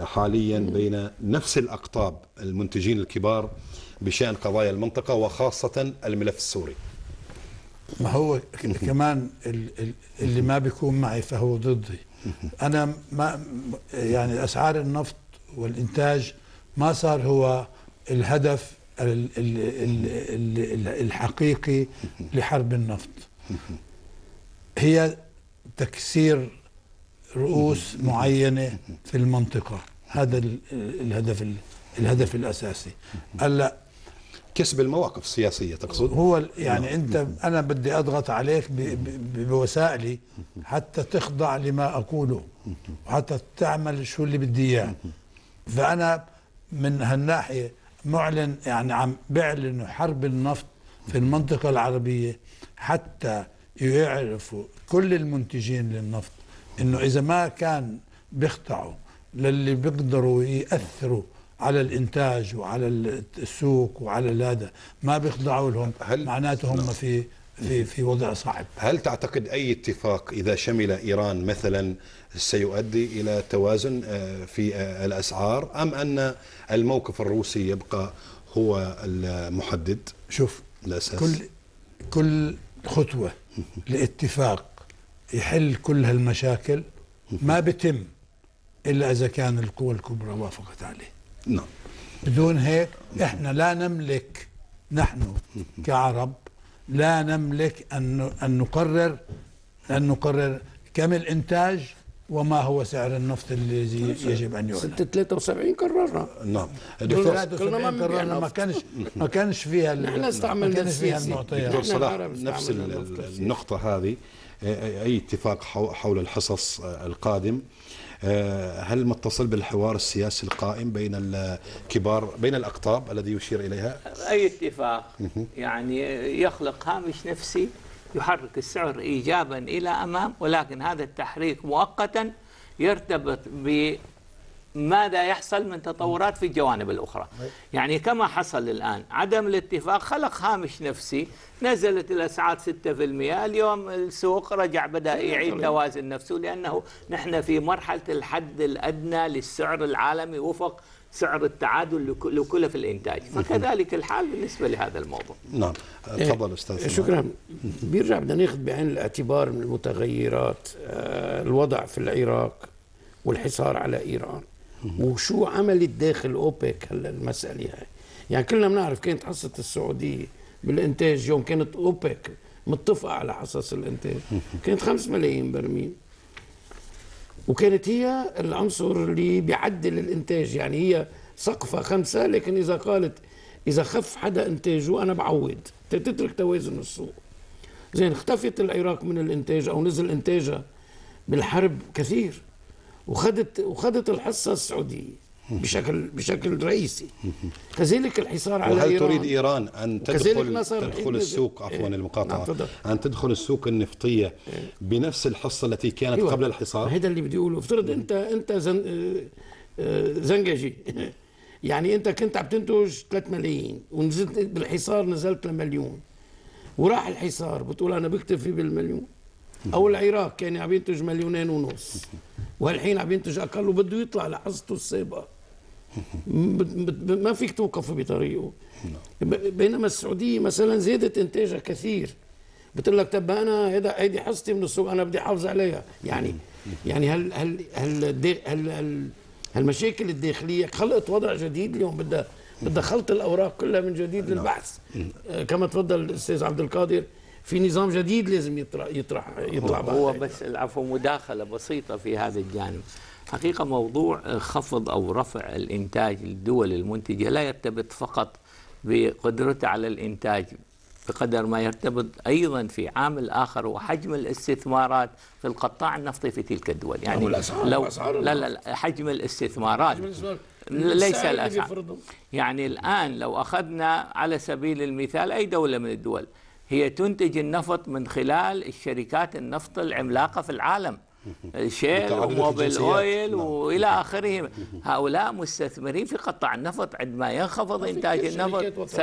حاليا بين نفس الأقطاب المنتجين الكبار بشأن قضايا المنطقة وخاصة الملف السوري ما هو كمان ال- ال- اللي ما بيكون معي فهو ضدي. أنا ما يعني أسعار النفط والإنتاج ما صار هو الهدف ال- ال- ال- ال- ال- الحقيقي لحرب النفط. هي تكسير رؤوس معينة في المنطقة. هذا ال- الهدف ال- الهدف الأساسي. هلأ كسب المواقف السياسية تقصد؟ هو يعني أنت أنا بدي أضغط عليك بوسائلي حتى تخضع لما أقوله وحتى تعمل شو اللي بدي إياه. فأنا من هالناحية معلن يعني عم بيعلنوا حرب النفط في المنطقة العربية حتى يعرفوا كل المنتجين للنفط إنه إذا ما كان بيخضعوا للي بيقدروا يأثروا على الإنتاج وعلى السوق وعلى هذا ما بيخضعوا لهم. هل- معناته هم في في في وضع صعب. هل تعتقد أي اتفاق إذا شمل إيران مثلا سيؤدي إلى توازن آه، في آه، الأسعار أم أن الموقف الروسي يبقى هو المحدد؟ شوف الأساس كل كل خطوة لاتفاق يحل كل هالمشاكل ما بتم إلا إذا كان القوى الكبرى وافقت عليه. نعم. بدون هيك إحنا لا نملك نحن كعرب لا نملك أن أن نقرر أن نقرر كم الإنتاج وما هو سعر النفط الذي يجب أن يعلن. ستة 73 قررنا. نعم. دكتور- دكتور كلنا ما 73 قررنا ما. كانش ما كانش فيها ال- نحن استعملنا ما كانش فيها. المعطيات. دكتور صلاح نفس استعملنا ال- النفط السياسي. النقطة هذه. أي اتفاق حو- حول الحصص آه، القادم؟ هل متصل بالحوار السياسي القائم بين الكبار بين الأقطاب الذي يشير إليها؟ أي اتفاق. يعني يخلق هامش نفسي يحرك السعر ايجابا إلى أمام ولكن هذا التحريك مؤقتا يرتبط بماذا يحصل من تطورات في الجوانب الأخرى؟ يعني كما حصل الآن عدم الاتفاق خلق هامش نفسي نزلت الاسعار 6% اليوم السوق رجع بدأ يعيد توازن نفسه لأنه نحن في مرحلة الحد الأدنى للسعر العالمي وفق سعر التعادل لك- لكلف الإنتاج. فكذلك الحال بالنسبة لهذا الموضوع. نعم. تفضل أستاذ. شكرا. بيرجع بدنا ناخذ بعين الاعتبار من المتغيرات آه، الوضع في العراق والحصار على إيران. وشو عملت داخل أوبك هلا المسألة هاي؟ يعني كلنا بنعرف كانت حصة السعودية بالإنتاج يوم كانت أوبك متفقة على حصص الإنتاج. كانت 5 ملايين برميل. وكانت هي العنصر اللي بيعدل الإنتاج. يعني هي سقفها خمسة لكن إذا قالت إذا خف حدا إنتاجه أنا بعوض. تترك توازن السوق. زين اختفت العراق من الإنتاج أو نزل إنتاجها بالحرب كثير. وخدت وخدت الحصة السعودية بشكل بشكل رئيسي. كذلك الحصار على وهل تريد إيران أن وكذلك تدخل تدخل إيه، السوق إيه. عفوا نعم، المقاطعه تفضل. أن تدخل السوق النفطية بنفس الحصة التي كانت أيوة. قبل الحصار؟ هذا اللي بدي أقوله. افترض أنت أنت زن آه، زنججي يعني أنت كنت عم تنتج 3 ملايين ونزلت بالحصار نزلت لمليون. وراح الحصار بتقول أنا بكتفي بالمليون. أو العراق كان عم ينتج مليونين ونص. والحين عم ينتج أقل وبده يطلع لحصته السابقة. ما فيك توقف بطريقه. بينما السعودية مثلا زادت إنتاجها كثير. بتقول لك طب أنا هيدا هيدي حصتي من السوق أنا بدي أحافظ عليها. يعني يعني هل هل هل الدي- هل, هل هالمشاكل الداخلية خلقت وضع جديد؟ اليوم بدها بدها خلط الأوراق كلها من جديد للبحث. آه، كما تفضل الأستاذ عبد القادر. في نظام جديد لازم يطرح يطرح يطلع هو بعد بس العفو مداخلة بسيطة في هذا الجانب. حقيقة موضوع خفض أو رفع الإنتاج للدول المنتجة لا يرتبط فقط بقدرتها على الإنتاج بقدر ما يرتبط أيضا في عامل آخر وحجم الاستثمارات في القطاع النفطي في تلك الدول. يعني لو أسعار لا لا لا حجم الاستثمارات. ليس اللي الأسعار. بيفرضه. يعني الآن لو أخذنا على سبيل المثال أي دولة من الدول هي تنتج النفط من خلال الشركات النفط العملاقة في العالم. Shell و Mobil. Oil نعم. وإلى آخره. هؤلاء مستثمرين في قطاع النفط. عندما ينخفض إنتاج النفط شركات س...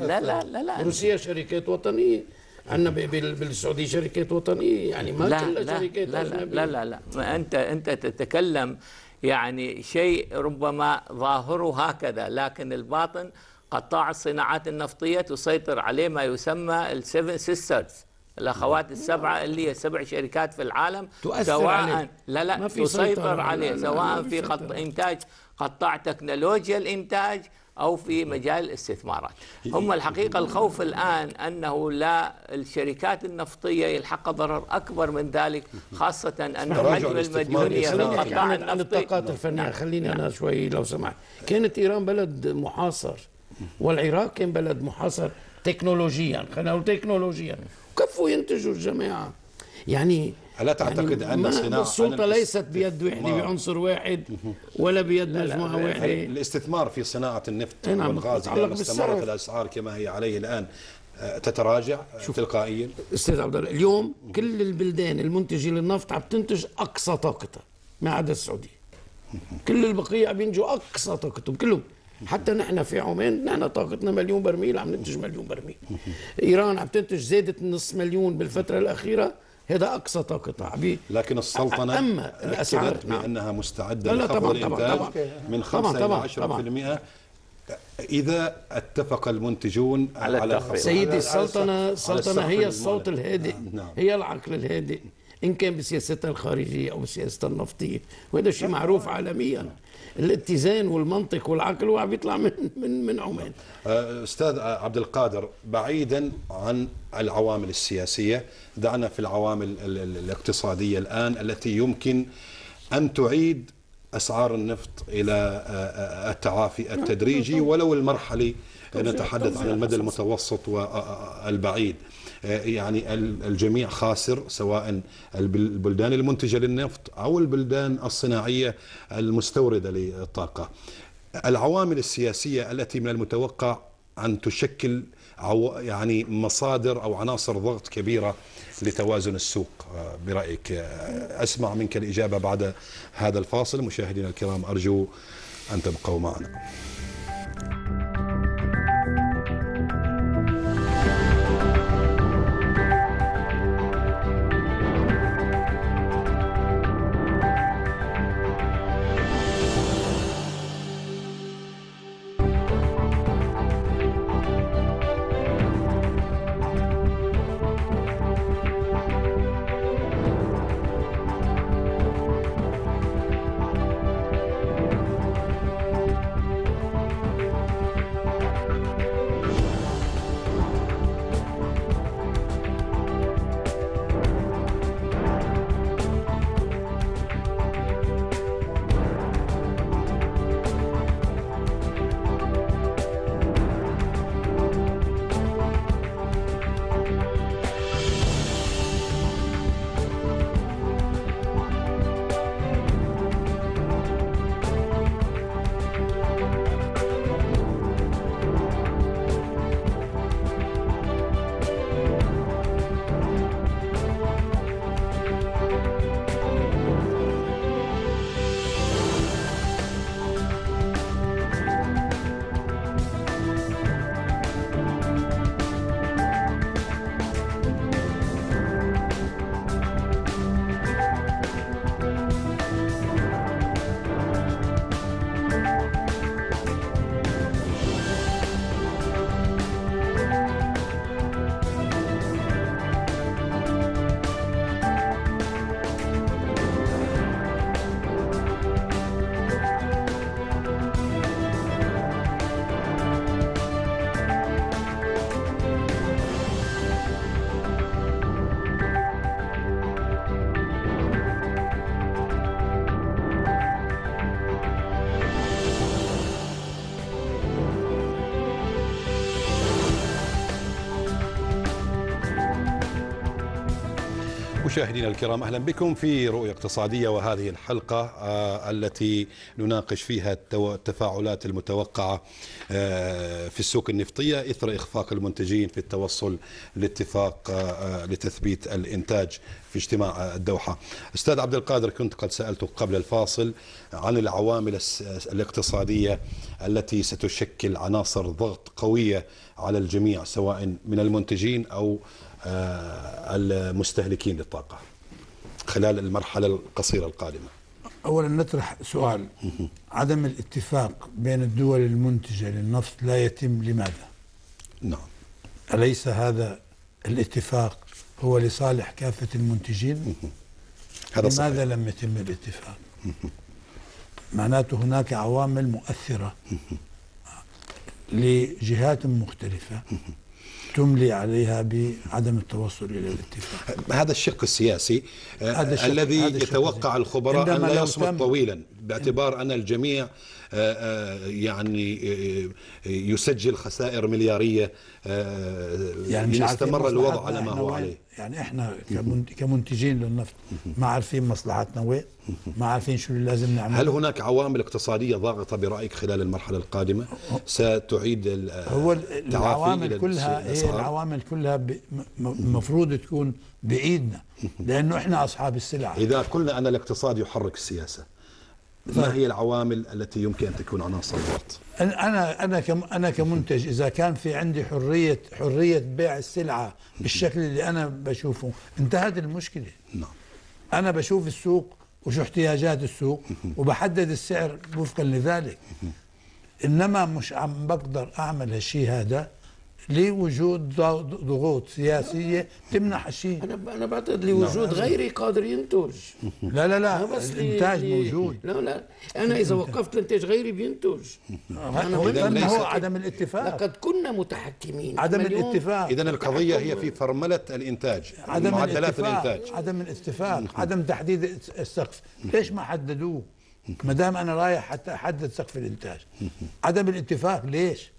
لا لا لا لا. روسيا شركات وطنية. عندنا بالسعودية شركات وطنية. يعني ما لا كلها لا شركات لا, لا. لا لا لا. ما أنت أنت تتكلم يعني شيء ربما ظاهره هكذا لكن الباطن قطاع الصناعات النفطية تسيطر عليه ما يسمى ال Seven Sisters الأخوات السبعة اللي هي سبع شركات في العالم تؤثر سواء عليه. لا لا ما في سيطرة. تسيطر لا، عليه لا، لا، سواء ما في قط. إنتاج قطاع تكنولوجيا الإنتاج أو في مجال الاستثمارات. هم الحقيقة الخوف الآن أنه لا الشركات النفطية يلحق ضرر أكبر من ذلك خاصة أن حجم المديونيه في القطاع عن النفطي الطاقات الفنية خليني أنا شوي لو سمحت. كانت إيران بلد محاصر. والعراق كان بلد محاصر تكنولوجيا خلينا نقول تكنولوجيا. كفوا ينتجوا الجماعة. يعني ألا تعتقد يعني أن صناعة- السلطه أن ليست بيد وحدة الاستثمار- بعنصر واحد ولا بيد مجموعة واحدة. الاستثمار في صناعة النفط أي نعم، والغاز إذا استمرت. الأسعار كما هي عليه الآن آه، تتراجع آه، تلقائيا؟ أستاذ عبد الله اليوم كل البلدان المنتجة للنفط عم تنتج أقصى طاقتها ما عدا السعودية. كل البقيه عم ينتجوا أقصى طاقتهم كلهم. حتى نحن في عمان نحن طاقتنا مليون برميل عم ننتج مليون برميل. إيران عم تنتج زادت نص مليون بالفترة الأخيرة هذا أقصى طاقتها. عم بي- لكن السلطنة أما الأسعار، أكدت نعم. بأنها مستعدة لا، لا، طبعاً، طبعاً، طبعاً. من طبعاً، 5 إلى طبعاً، 10% إذا اتفق المنتجون على على سيدي السلطنة السلطنة هي الصوت. الهادئ. نعم. هي العقل الهادئ. إن كان بسياستها الخارجية أو بسياستها النفطية وهذا شيء معروف عالميا. الاتزان والمنطق والعقل هو عم يطلع من من من عمان. آه، أستاذ عبد القادر بعيدا عن العوامل السياسية دعنا في العوامل ال- ال- الاقتصادية الآن التي يمكن أن تعيد أسعار النفط إلى آه، آه، التعافي التدريجي ولو المرحلي نتحدث عن المدى المتوسط والبعيد. يعني ال- الجميع خاسر سواء البل- البلدان المنتجة للنفط أو البلدان الصناعية المستوردة للطاقة. العوامل السياسية التي من المتوقع أن تشكل يعني مصادر أو عناصر ضغط كبيرة لتوازن السوق. آه، برأيك آه، أسمع منك الإجابة بعد هذا الفاصل. مشاهدينا الكرام أرجو أن تبقوا معنا. مشاهدينا الكرام أهلا بكم في رؤية اقتصادية وهذه الحلقة آه، التي نناقش فيها التفاعلات المتوقعة آه، في السوق النفطية إثر إخفاق المنتجين في التوصل لاتفاق آه، لتثبيت الإنتاج في اجتماع الدوحة. أستاذ عبد القادر كنت قد سالتك قبل الفاصل عن العوامل الاقتصادية التي ستشكل عناصر ضغط قوية على الجميع سواء من المنتجين أو المستهلكين للطاقة خلال المرحلة القصيرة القادمة. اولا نطرح سؤال. عدم الاتفاق بين الدول المنتجة للنفط لا يتم لماذا؟ نعم. أليس هذا الاتفاق هو لصالح كافة المنتجين؟ هذا صحيح. لماذا لم يتم الاتفاق؟ معناته هناك عوامل مؤثرة لجهات مختلفة تملي عليها بعدم التوصل إلى الاتفاق هذا الشق السياسي آه، هذا الشق- الذي هذا الشق يتوقع. الخبراء عندما لا يصمت طويلا باعتبار أن الجميع يعني آه، يسجل خسائر مليارية آه، يعني إن استمر الوضع على ما هو. عليه. يعني إحنا كمن- كمنتجين للنفط ما عارفين مصلحتنا وين؟ ما عارفين شو اللي لازم نعمل هل هناك عوامل اقتصادية ضاغطة برأيك خلال المرحلة القادمة؟ ستعيد هو التعافي العوامل كلها هي؟ العوامل كلها المفروض تكون بإيدنا لأنه إحنا أصحاب السلعه إذا قلنا أن الاقتصاد يحرك السياسة ما هي العوامل التي يمكن أن تكون عناصر ضغط؟ أنا أنا أنا كم أنا كمنتج إذا كان في عندي حريه حرية بيع السلعة بالشكل اللي أنا بشوفه انتهت المشكلة. نعم. أنا بشوف السوق وشو احتياجات السوق وبحدد السعر وفقا لذلك. إنما مش عم بقدر أعمل هالشيء هذا لوجود ض- ضغوط سياسية تمنع هالشيء أنا أنا بعتقد لوجود غيري قادر ينتج. لا لا لا بس الانتاج لي- موجود. لا لا. أنا إذا وقفت الانتاج غيري بينتج. هو إذا لأنه ليس- هو عدم الاتفاق. لقد كنا متحكمين. عدم الاتفاق. إذا القضية هي في فرملة الإنتاج عدم معدلات الاتفاق. الإنتاج. عدم الاتفاق. عدم تحديد السقف. ليش ما حددوه؟ ما دام أنا رايح حتى أحدد سقف الإنتاج. عدم الاتفاق. ليش؟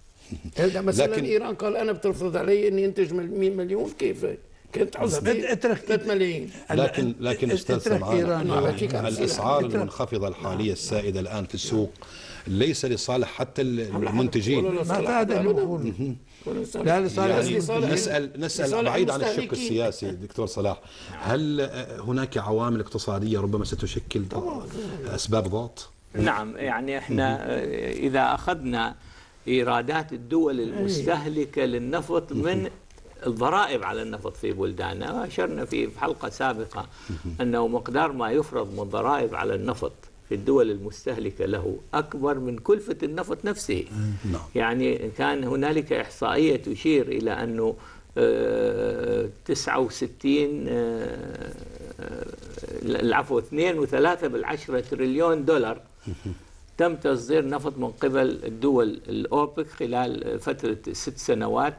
هلا مثلا لكن- إيران قال أنا بترفض علي إني أنتج مل- 100 مليون كيف؟ كنت حصدي اترك 3 ملايين. لكن لكن أستاذ سمعان أحكيك عن الإسعار. المنخفضة الحالية السائدة الآن في السوق ليس لصالح حتى المنتجين. ما هذا لصالح- لا لصالح يعني نسال نسأل بعيد عن الشق. السياسي دكتور صلاح. هل هناك عوامل اقتصادية ربما ستشكل أسباب ضغط؟ نعم يعني إحنا إذا أخذنا إيرادات الدول المستهلكة للنفط من الضرائب على النفط في بلداننا. وأشرنا في حلقة سابقة أنه مقدار ما يفرض من ضرائب على النفط في الدول المستهلكة له أكبر من كلفة النفط نفسه. نعم. يعني كان هنالك إحصائية تشير إلى أنه آه، 69 آه، آه، العفو 2.3 بالعشرة تريليون دولار. تم تصدير نفط من قبل الدول الأوبك خلال فترة ست سنوات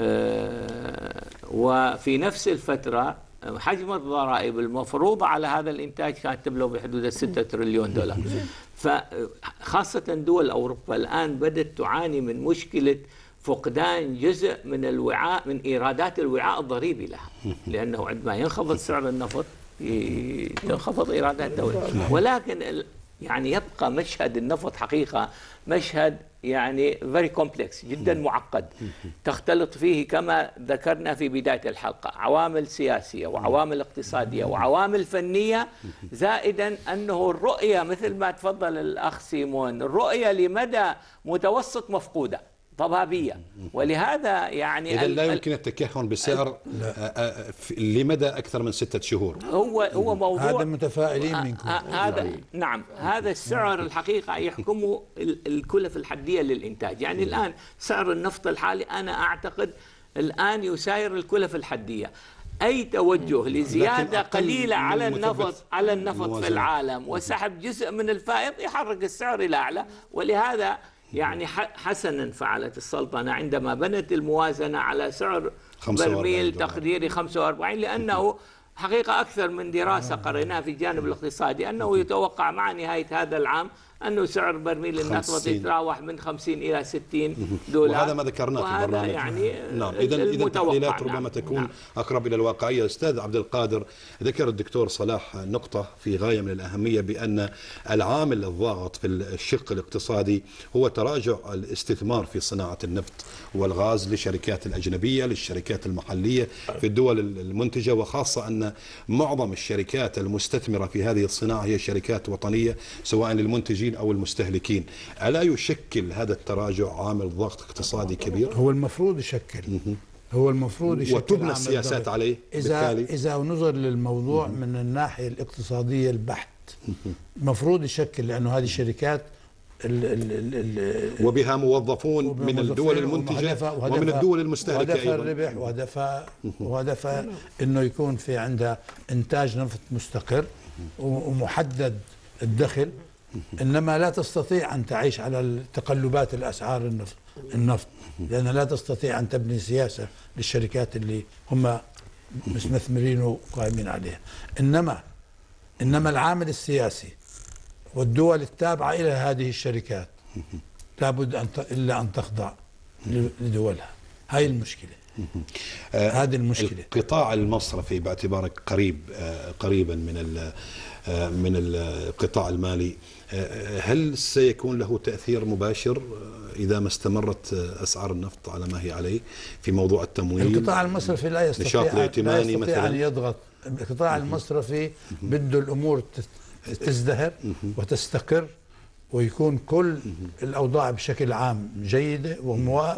آه، وفي نفس الفترة حجم الضرائب المفروضة على هذا الإنتاج كانت تبلغ بحدود 6 تريليون دولار. فخاصة دول أوروبا الآن بدأت تعاني من مشكلة فقدان جزء من الوعاء من إيرادات الوعاء الضريبي لها. لأنه عندما ينخفض سعر النفط تنخفض إيرادات الدولة ولكن ال- يعني يبقى مشهد النفط حقيقة مشهد يعني very complex جدا معقد. تختلط فيه كما ذكرنا في بداية الحلقة عوامل سياسية وعوامل اقتصادية وعوامل فنية زائدا أنه الرؤية مثل ما تفضل الأخ سيمون الرؤية لمدى متوسط مفقودة. ضبابية ولهذا يعني ال- لا يمكن التكهن بسعر آه، آه، لمدى أكثر من ستة شهور. هو هو موضوع هذا متفائلين منكم. ه- هذا نعم. هذا السعر الحقيقة يحكمه ال- الكلف الحدية للإنتاج. يعني الآن سعر النفط الحالي أنا أعتقد الآن يساير الكلف الحدية. أي توجه قليلة من على النفط على النفط في. العالم وسحب جزء من الفائض يحرك السعر إلى أعلى. ولهذا يعني حسنا فعلت السلطنة عندما بنت الموازنة على سعر 45 برميل. تقديري 45 لأنه حقيقة أكثر من دراسة قريناها في الجانب الاقتصادي أنه يتوقع مع نهاية هذا العام أنه سعر برميل النفط 50. يتراوح من 50 إلى 60 دولار وهذا ما ذكرناه في البرنامج يعني نعم اذا اذا. التحليلات نعم. ربما تكون نعم. أقرب إلى الواقعية أستاذ عبد القادر ذكر الدكتور صلاح نقطة في غاية من الأهمية بأن العامل الضاغط في الشق الاقتصادي هو تراجع الاستثمار في صناعة النفط والغاز للشركات الأجنبية للشركات المحلية في الدول المنتجة وخاصة أن معظم الشركات المستثمرة في هذه الصناعة هي شركات وطنية سواء للمنتجين أو المستهلكين. ألا يشكل هذا التراجع عامل ضغط اقتصادي كبير؟ هو المفروض يشكل. هو المفروض يشكل وتبنى السياسات. عليه اذا بالتالي. إذا نظر للموضوع من الناحية الاقتصادية البحت المفروض يشكل لأنه هذه الشركات ال ال ال ال وبها موظفون من الدول المنتجة ومن الدول المستهلكة وهدفها الربح وهدفها وهدفها إنه يكون في عندها إنتاج نفط مستقر ومحدد الدخل. إنما لا تستطيع أن تعيش على تقلبات الأسعار النفط النفط لأن لا تستطيع أن تبني سياسة للشركات اللي هم مستثمرين وقائمين عليها. انما إنما العامل السياسي والدول التابعة إلى هذه الشركات لابد أن إلا أن تخضع لدولها. هاي المشكلة. هذه المشكلة. القطاع المصرفي باعتبارك قريب آه، قريبا من آه، من القطاع المالي. آه، هل سيكون له تأثير مباشر آه، إذا ما استمرت آه، أسعار النفط على ما هي عليه في موضوع التمويل؟ القطاع المصرفي لا يستطيع لا يستطيع مثلاً. ان يضغط. القطاع المصرفي بده الأمور تزدهر وتستقر. ويكون كل الأوضاع بشكل عام جيدة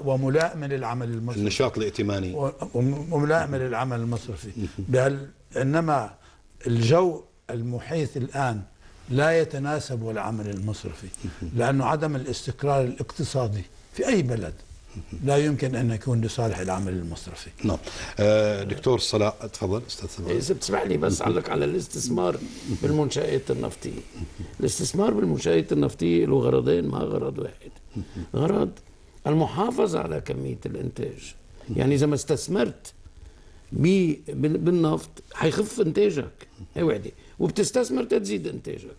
وملائمة للعمل المصرفي. النشاط الائتماني. وملائمة للعمل المصرفي. بهال إنما الجو المحيط الآن لا يتناسب العمل المصرفي لأنه عدم الاستقرار الاقتصادي في أي بلد لا يمكن أن يكون لصالح العمل المصرفي. نعم. آه، دكتور صلاح تفضل أستاذ صلاح. إذا بتسمح لي بس أعلق على الاستثمار بالمنشآت النفطية الاستثمار بالمنشآت النفطية له غرضين ما غرض واحد. غرض المحافظة على كمية الإنتاج. يعني إذا ما استثمرت بالنفط حيخف إنتاجك. هي وحدة وبتستثمر تزيد إنتاجك.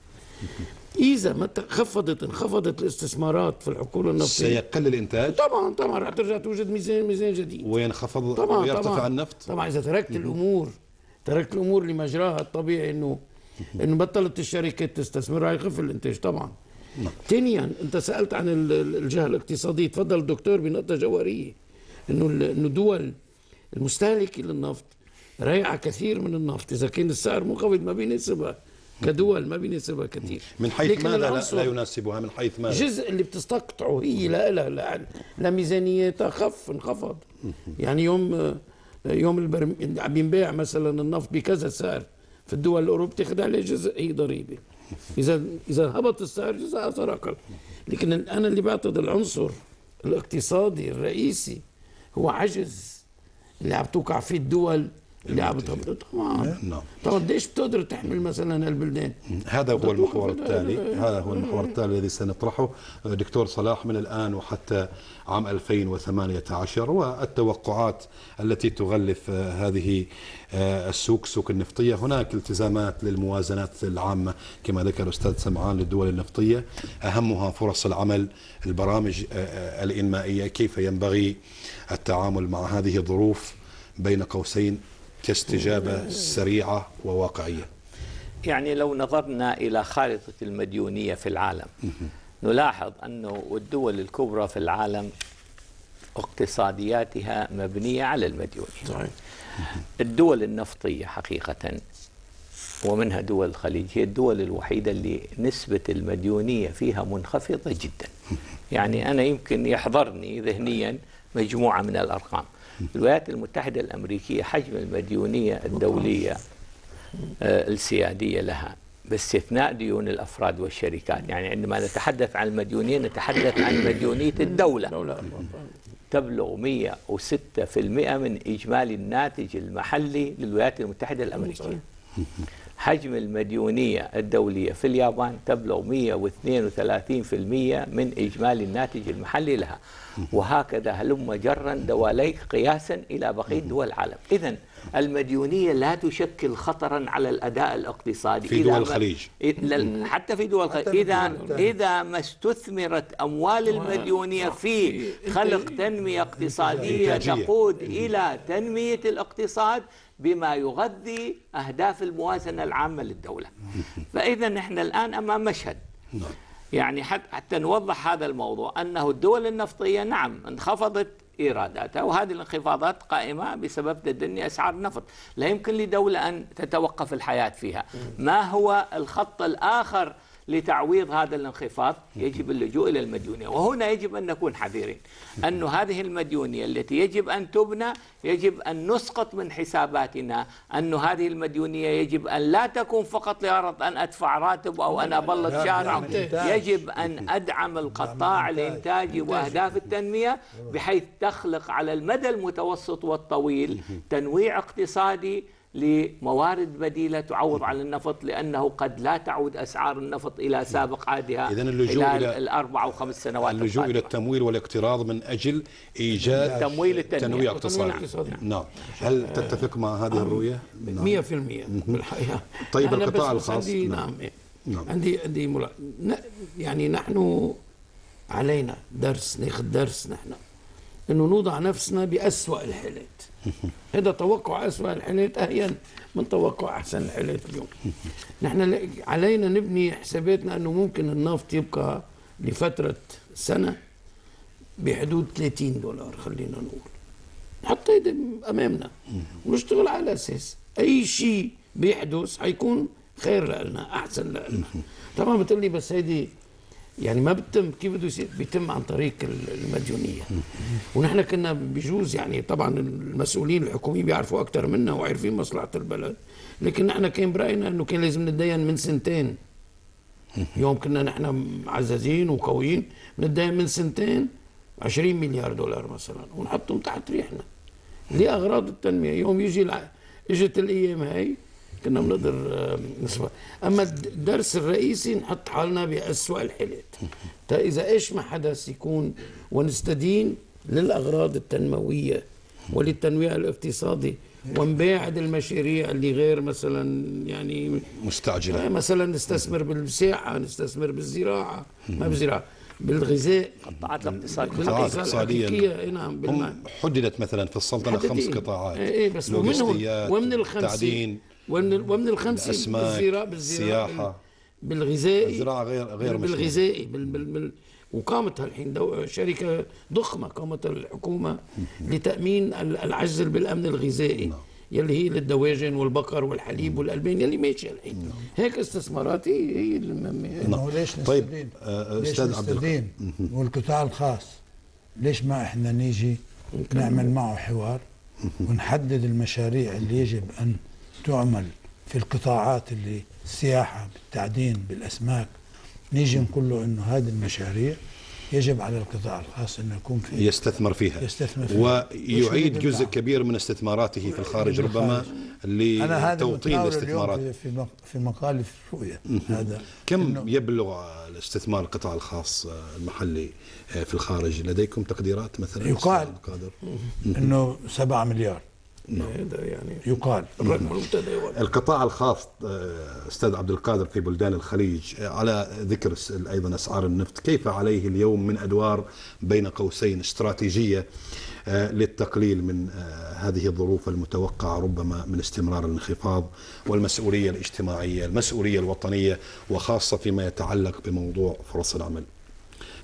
إذا ما خفضت انخفضت الاستثمارات في الحقول النفطية. سيقل الإنتاج؟ طبعا طبعا. رح ترجع توجد ميزان ميزان جديد. وينخفض طبعا ويرتفع طبعا النفط؟ طبعا إذا تركت الأمور تركت الأمور لمجراها الطبيعي انه إنه بطلت الشركات تستثمر. راح يخف الإنتاج طبعا. ثانيا أنت سألت عن ال- ال- الجهة الاقتصادية. تفضل الدكتور بنقطة جوهرية. إنه إنه دول المستهلكة للنفط رايعه كثير من النفط. إذا كان السعر منخفض ما بيناسبها كدول ما بيناسبها كثير. من حيث ماذا لا, لا يناسبها؟ من حيث ماذا؟ الجزء اللي بتستقطعه هي لا لا لا, لا ميزانيتها خف انخفض. يعني يوم يوم البرم... عم ينباع مثلا النفط بكذا سعر في الدول الأوروبية بتاخذ عليه جزء هي ضريبة. إذا إذا هبط السعر جزء اثر أقل. لكن أنا اللي بعتقد العنصر الاقتصادي الرئيسي هو عجز اللي عم توقع فيه الدول بتهبط طبعا. طبعا قديش بتقدر تحمل مثلا هالبلدان هذا هو المحور التالي. هذا هو المحور التالي الذي سنطرحه. دكتور صلاح من الآن وحتى عام 2018 والتوقعات التي تغلف آه، هذه آه، السوق سوق النفطية. هناك التزامات للموازنات العامة كما ذكر أستاذ سمعان للدول النفطية. أهمها فرص العمل البرامج آه، الإنمائية كيف ينبغي التعامل مع هذه الظروف بين قوسين. كاستجابة سريعة وواقعية. يعني لو نظرنا إلى خارطة المديونية في العالم نلاحظ أنه الدول الكبرى في العالم اقتصادياتها مبنية على المديونية. صحيح. الدول النفطية حقيقة ومنها دول الخليج هي الدول الوحيدة اللي نسبة المديونية فيها منخفضة جدا. يعني أنا يمكن يحضرني ذهنيا مجموعة من الأرقام. الولايات المتحدة الأمريكية حجم المديونية الدولية آه، السيادية لها باستثناء ديون الأفراد والشركات. يعني عندما نتحدث عن المديونية نتحدث عن مديونية الدولة. دولة تبلغ 106% من إجمالي الناتج المحلي للولايات المتحدة الأمريكية. حجم المديونية الدولية في اليابان تبلغ 132% من إجمالي الناتج المحلي لها. وهكذا هلم جرا دواليك قياسا إلى بقية دول العالم. إذا المديونية لا تشكل خطرا على الأداء الاقتصادي. في دول الخليج. حتى في دول الخليج. إذا. إذا ما استثمرت أموال المديونية في خلق تنمية اقتصادية. تقود إلى تنمية الاقتصاد بما يغذي أهداف الموازنة العامة للدولة. فإذا نحن الآن أمام مشهد. يعني حتى, حتى نوضح هذا الموضوع. أنه الدول النفطية نعم انخفضت إيراداتها وهذه الانخفاضات قائمة بسبب تدني أسعار النفط. لا يمكن لدولة أن تتوقف الحياة فيها. ما هو الخط الآخر لتعويض هذا الانخفاض يجب اللجوء إلى المديونية. وهنا يجب أن نكون حذرين. أن هذه المديونية التي يجب أن تبنى يجب أن نسقط من حساباتنا أن هذه المديونية يجب أن لا تكون فقط لغرض أن أدفع راتب أو أن أبلط شارع. يجب أن أدعم القطاع إنتاج. الإنتاجي وأهداف التنمية بحيث تخلق على المدى المتوسط والطويل تنويع اقتصادي لموارد بديلة تعوض على النفط لأنه قد لا تعود أسعار النفط إلى سابق عادها إذن اللجوء خلال إلى- الأربع أو خمس سنوات اللجوء إلى القادمة. التمويل والاقتراض من أجل إيجاد تمويل. تنويع اقتصادي الاقتصادي. نعم هل تتفق مع هذه الرؤية؟ نعم. 100% بالحقيقة طيب أنا القطاع الخاص؟ عندي نعم. نعم, نعم. عندي عندي ملا... ن... يعني نحن علينا درس ناخذ درس نحن إنه نوضع نفسنا بأسوأ الحالات هذا توقع أسوأ الحالات أهين من توقع أحسن الحالات اليوم. نحن علينا نبني حساباتنا أنه ممكن النفط يبقى لفترة سنة بحدود 30 دولار خلينا نقول. نحط هيدا أمامنا. ونشتغل على أساس أي شيء بيحدث حيكون خير لنا أحسن لنا. طبعا بتقول لي بس هيدي يعني ما بتم كيف بده يصير؟ بيتم عن طريق ال- المديونية. ونحن كنا بجوز يعني طبعا المسؤولين الحكوميين بيعرفوا أكثر منا وعارفين مصلحة البلد. لكن نحن كان براينا إنه كان لازم نتدين من سنتين. يوم كنا نحن معززين وقويين بنتدين من سنتين 20 مليار دولار مثلا ونحطهم تحت ريحنا. لاغراض التنمية؟ يوم يجي. إجت الأيام هاي كنا بنقدر آه، نسبة أما الدرس الرئيسي نحط حالنا بأسوأ الحالات. تا إذا إيش ما حدث يكون ونستدين للأغراض التنموية وللتنويع الاقتصادي ونباعد المشاريع اللي غير مثلا يعني مستعجلة. مثلا نستثمر بالسياحه نستثمر بالزراعة. ما بالزراعه بالغذاء. القطاعات قطاعات. الحقيقية إيه نعم هم حددت مثلا في السلطنة خمس. قطاعات. إيه بس ومنهم ومن الخمسه تعدين. ومن ومن الخمسه الأسماك، بالزراعه السياحة. بالغذائي. الزراعة غير غير. بالغذائي بال بال بال وقامت الحين دو شركة ضخمة قامت الحكومة لتأمين ال- العجز بالأمن الغذائي يلي هي للدواجن والبقر والحليب والألبان يلي ماشية الحين. هيك استثمارات هي هي الم- إنه ليش طيب،؟ آه، ليش أستاذ عبد نستدين والقطاع الخاص ليش ما إحنا نيجي نعمل معه حوار ونحدد المشاريع اللي يجب أن تعمل في القطاعات اللي السياحة بالتعدين بالأسماك. نيجي نقول له إنه هذه المشاريع يجب على القطاع الخاص إنه يكون في يستثمر فيها. يستثمر فيها. ويعيد جزء يدفع؟ كبير من استثماراته في الخارج ربما لتوطين الاستثمارات. في في مق- في الرؤية. هذا كم يبلغ الاستثمار القطاع الخاص المحلي في الخارج؟ لديكم تقديرات مثلا يقال. إنه 7 مليار. هذا يعني يقال. المتداول القطاع الخاص آه، أستاذ عبد القادر في بلدان الخليج آه، على ذكر أيضا أسعار النفط كيف عليه اليوم من أدوار بين قوسين استراتيجية آه، للتقليل من هذه الظروف المتوقعة ربما من استمرار الانخفاض والمسؤولية الاجتماعية المسؤولية الوطنية وخاصة فيما يتعلق بموضوع فرص العمل.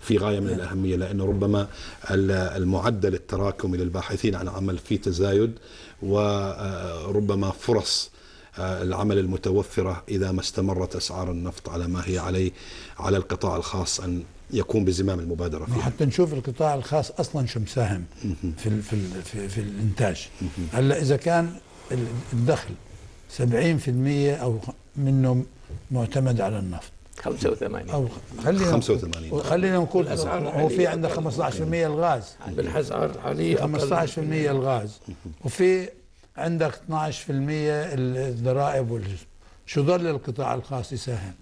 في غاية من الأهمية لأنه ربما ال- المعدل التراكمي للباحثين عن عمل في تزايد وربما فرص آه، العمل المتوفرة إذا ما استمرت أسعار النفط على ما هي عليه على القطاع الخاص أن يقوم بزمام المبادرة فيها. حتى نشوف القطاع الخاص أصلا شو مساهم في ال في ال في, في الإنتاج. هلأ إذا كان ال- الدخل 70% أو منه معتمد على النفط. 85 أو خلينا 85. خلينا نقول هو في أقل. 15% الغاز بالأسعار الحاليه أقل. 15% الغاز وفي عندك 12% الضرائب شو ضل القطاع الخاص يساهم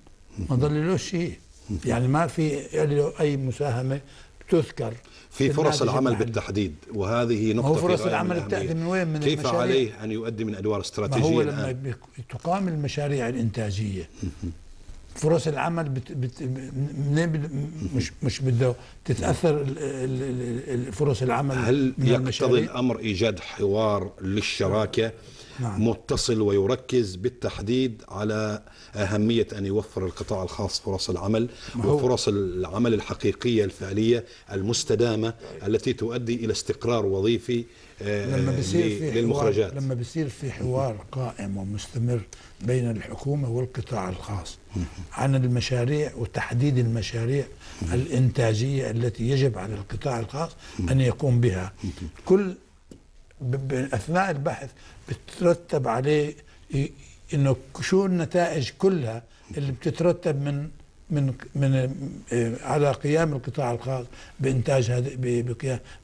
ما ضل له شيء يعني ما في له أي مساهمة تذكر في فرص العمل المحلي. بالتحديد وهذه نقطة هو في فرص العمل الأهمية. بتأتي من وين؟ من كيف المشاريع؟ عليه أن يؤدي من أدوار ما استراتيجية هو لما تقام المشاريع الإنتاجية فرص العمل بت بت مش مش بده تتأثر فرص العمل هل يقتضي المشاريع؟ الأمر إيجاد حوار للشراكة نعم. متصل ويركز بالتحديد على أهمية أن يوفر القطاع الخاص فرص العمل وفرص العمل الحقيقية الفعلية المستدامة التي تؤدي إلى استقرار وظيفي لما بصير ل- في للمخرجات. حوار لما بصير في حوار قائم ومستمر بين الحكومة والقطاع الخاص عن المشاريع وتحديد المشاريع الإنتاجية التي يجب على القطاع الخاص أن يقوم بها. كل أثناء البحث بترتب عليه إنه شو النتائج كلها اللي بتترتب من من من آه، على قيام القطاع الخاص بإنتاج هذه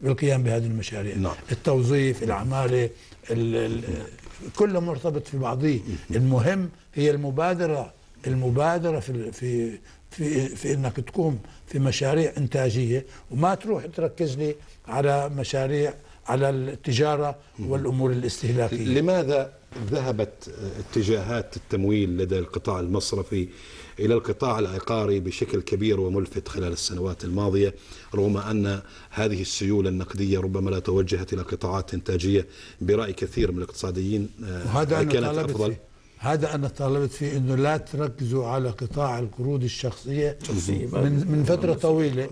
بالقيام بهذه المشاريع. نعم. التوظيف العمالة ال- ال- كله مرتبط في بعضه. المهم هي المبادرة المبادرة في في في في إنك تقوم في مشاريع إنتاجية وما تروح تركز لي على مشاريع على التجارة والأمور الاستهلاكية. لماذا ذهبت اتجاهات التمويل لدى القطاع المصرفي إلى القطاع العقاري بشكل كبير وملفت خلال السنوات الماضية رغم أن هذه السيولة النقدية ربما لا توجهت إلى قطاعات إنتاجية برأي كثير من الاقتصاديين آه، وهذا أنا كانت طالبت أفضل. فيه. هذا أنا طالبت فيه إنه لا تركزوا على قطاع القروض الشخصية من من فترة طويلة.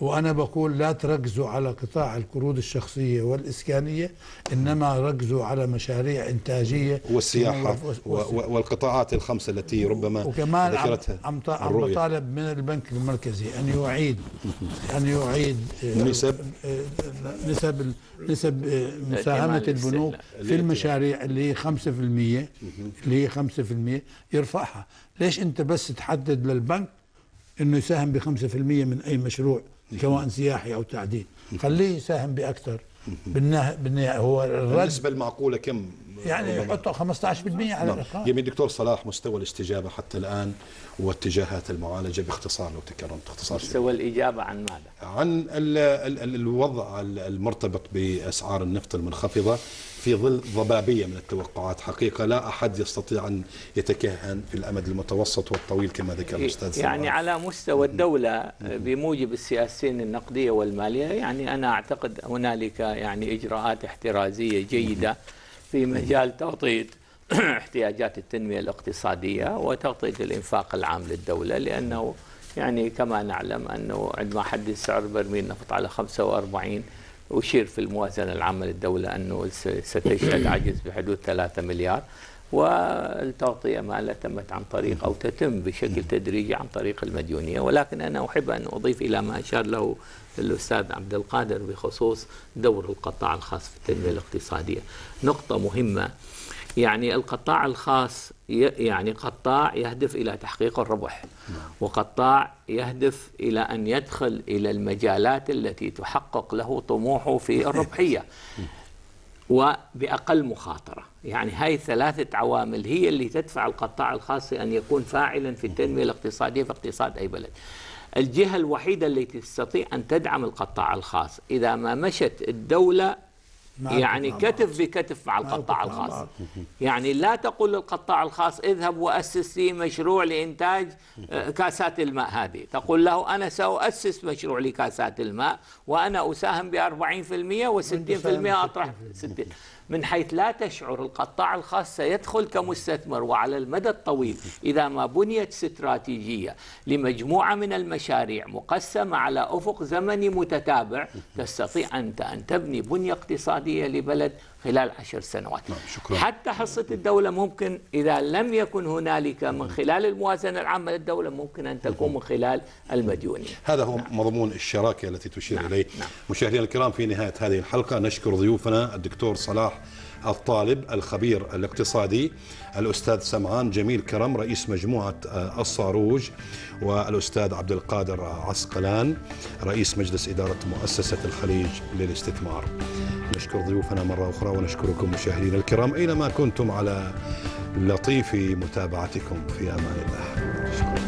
وأنا بقول لا تركزوا على قطاع القروض الشخصية والإسكانية إنما ركزوا على مشاريع إنتاجية والسياحة والقطاعات الخمسة التي ربما وكمان عم ذكرتها عم عم. بطالب من البنك المركزي أن يعيد أن يعيد آه، نسب؟ آه، نسب نسب آه، مساهمة الائتمان البنوك. في المشاريع اللي هي 5% اللي هي 5% يرفعها ليش أنت بس تحدد للبنك إنه يساهم ب 5% من أي مشروع سواء سياحي أو تعديل. خليه يساهم بأكثر. بالنهاية هو الرد. النسبة المعقولة كم يعني؟ يحطوا 15% على نعم. الاقل يمين دكتور صلاح مستوى الاستجابة حتى الآن واتجاهات المعالجة باختصار لو تكرمت اختصار شديد. سوى الإجابة عن ماذا؟ عن ال ال ال الوضع ال- المرتبط بأسعار النفط المنخفضة في ظل ضبابية من التوقعات حقيقة لا أحد يستطيع أن يتكهن في الأمد المتوسط والطويل كما ذكر الأستاذ يعني سلمان. على مستوى الدولة بموجب السياستين النقدية والمالية يعني أنا أعتقد هنالك يعني إجراءات احترازية جيدة في مجال تغطية احتياجات التنمية الاقتصادية وتغطية الإنفاق العام للدولة لأنه يعني كما نعلم أنه عندما حدد سعر برميل النفط على 45 أشير في الموازنة العامة للدولة أنه ستشهد عجز بحدود 3 مليار. والتغطية ما لا تمت عن طريق أو تتم بشكل تدريجي عن طريق المديونية. ولكن أنا أحب أن أضيف إلى ما أشار له الأستاذ عبد القادر بخصوص دور القطاع الخاص في التنمية الاقتصادية. نقطة مهمة. يعني القطاع الخاص يعني قطاع يهدف إلى تحقيق الربح وقطاع يهدف إلى أن يدخل إلى المجالات التي تحقق له طموحه في الربحية. وبأقل مخاطرة. يعني هاي ثلاثة عوامل هي اللي تدفع القطاع الخاص أن يكون فاعلا في التنمية الاقتصادية في اقتصاد أي بلد. الجهة الوحيدة التي تستطيع أن تدعم القطاع الخاص إذا ما مشت الدولة يعني كتف بكتف مع القطاع الخاص. يعني لا تقول للقطاع الخاص اذهب وأسس لي مشروع لإنتاج آه، كاسات الماء هذه. تقول له أنا سأؤسس مشروع لكاسات الماء وأنا أساهم ب 40% و60% أطرح 60 من حيث لا تشعر القطاع الخاص سيدخل كمستثمر وعلى المدى الطويل إذا ما بنيت استراتيجية لمجموعة من المشاريع مقسمة على أفق زمني متتابع تستطيع أنت أن تبني بنية اقتصادية لبلد خلال عشر سنوات. نعم، شكراً. حتى حصة الدولة ممكن إذا لم يكن هنالك من خلال الموازنة العامة للدولة ممكن أن تكون من خلال المديونية. هذا هو مضمون الشراكة التي تشير نعم، إليه. نعم. مشاهدينا الكرام في نهاية هذه الحلقة نشكر ضيوفنا الدكتور صلاح الطالب الخبير الاقتصادي الأستاذ سمعان جميل كرم رئيس مجموعة آه، الصاروج والأستاذ عبد القادر عسقلان رئيس مجلس إدارة مؤسسة الخليج للاستثمار. نشكر ضيوفنا مرة أخرى ونشكركم مشاهدينا الكرام أينما كنتم على لطيف متابعتكم. في أمان الله. شكرا.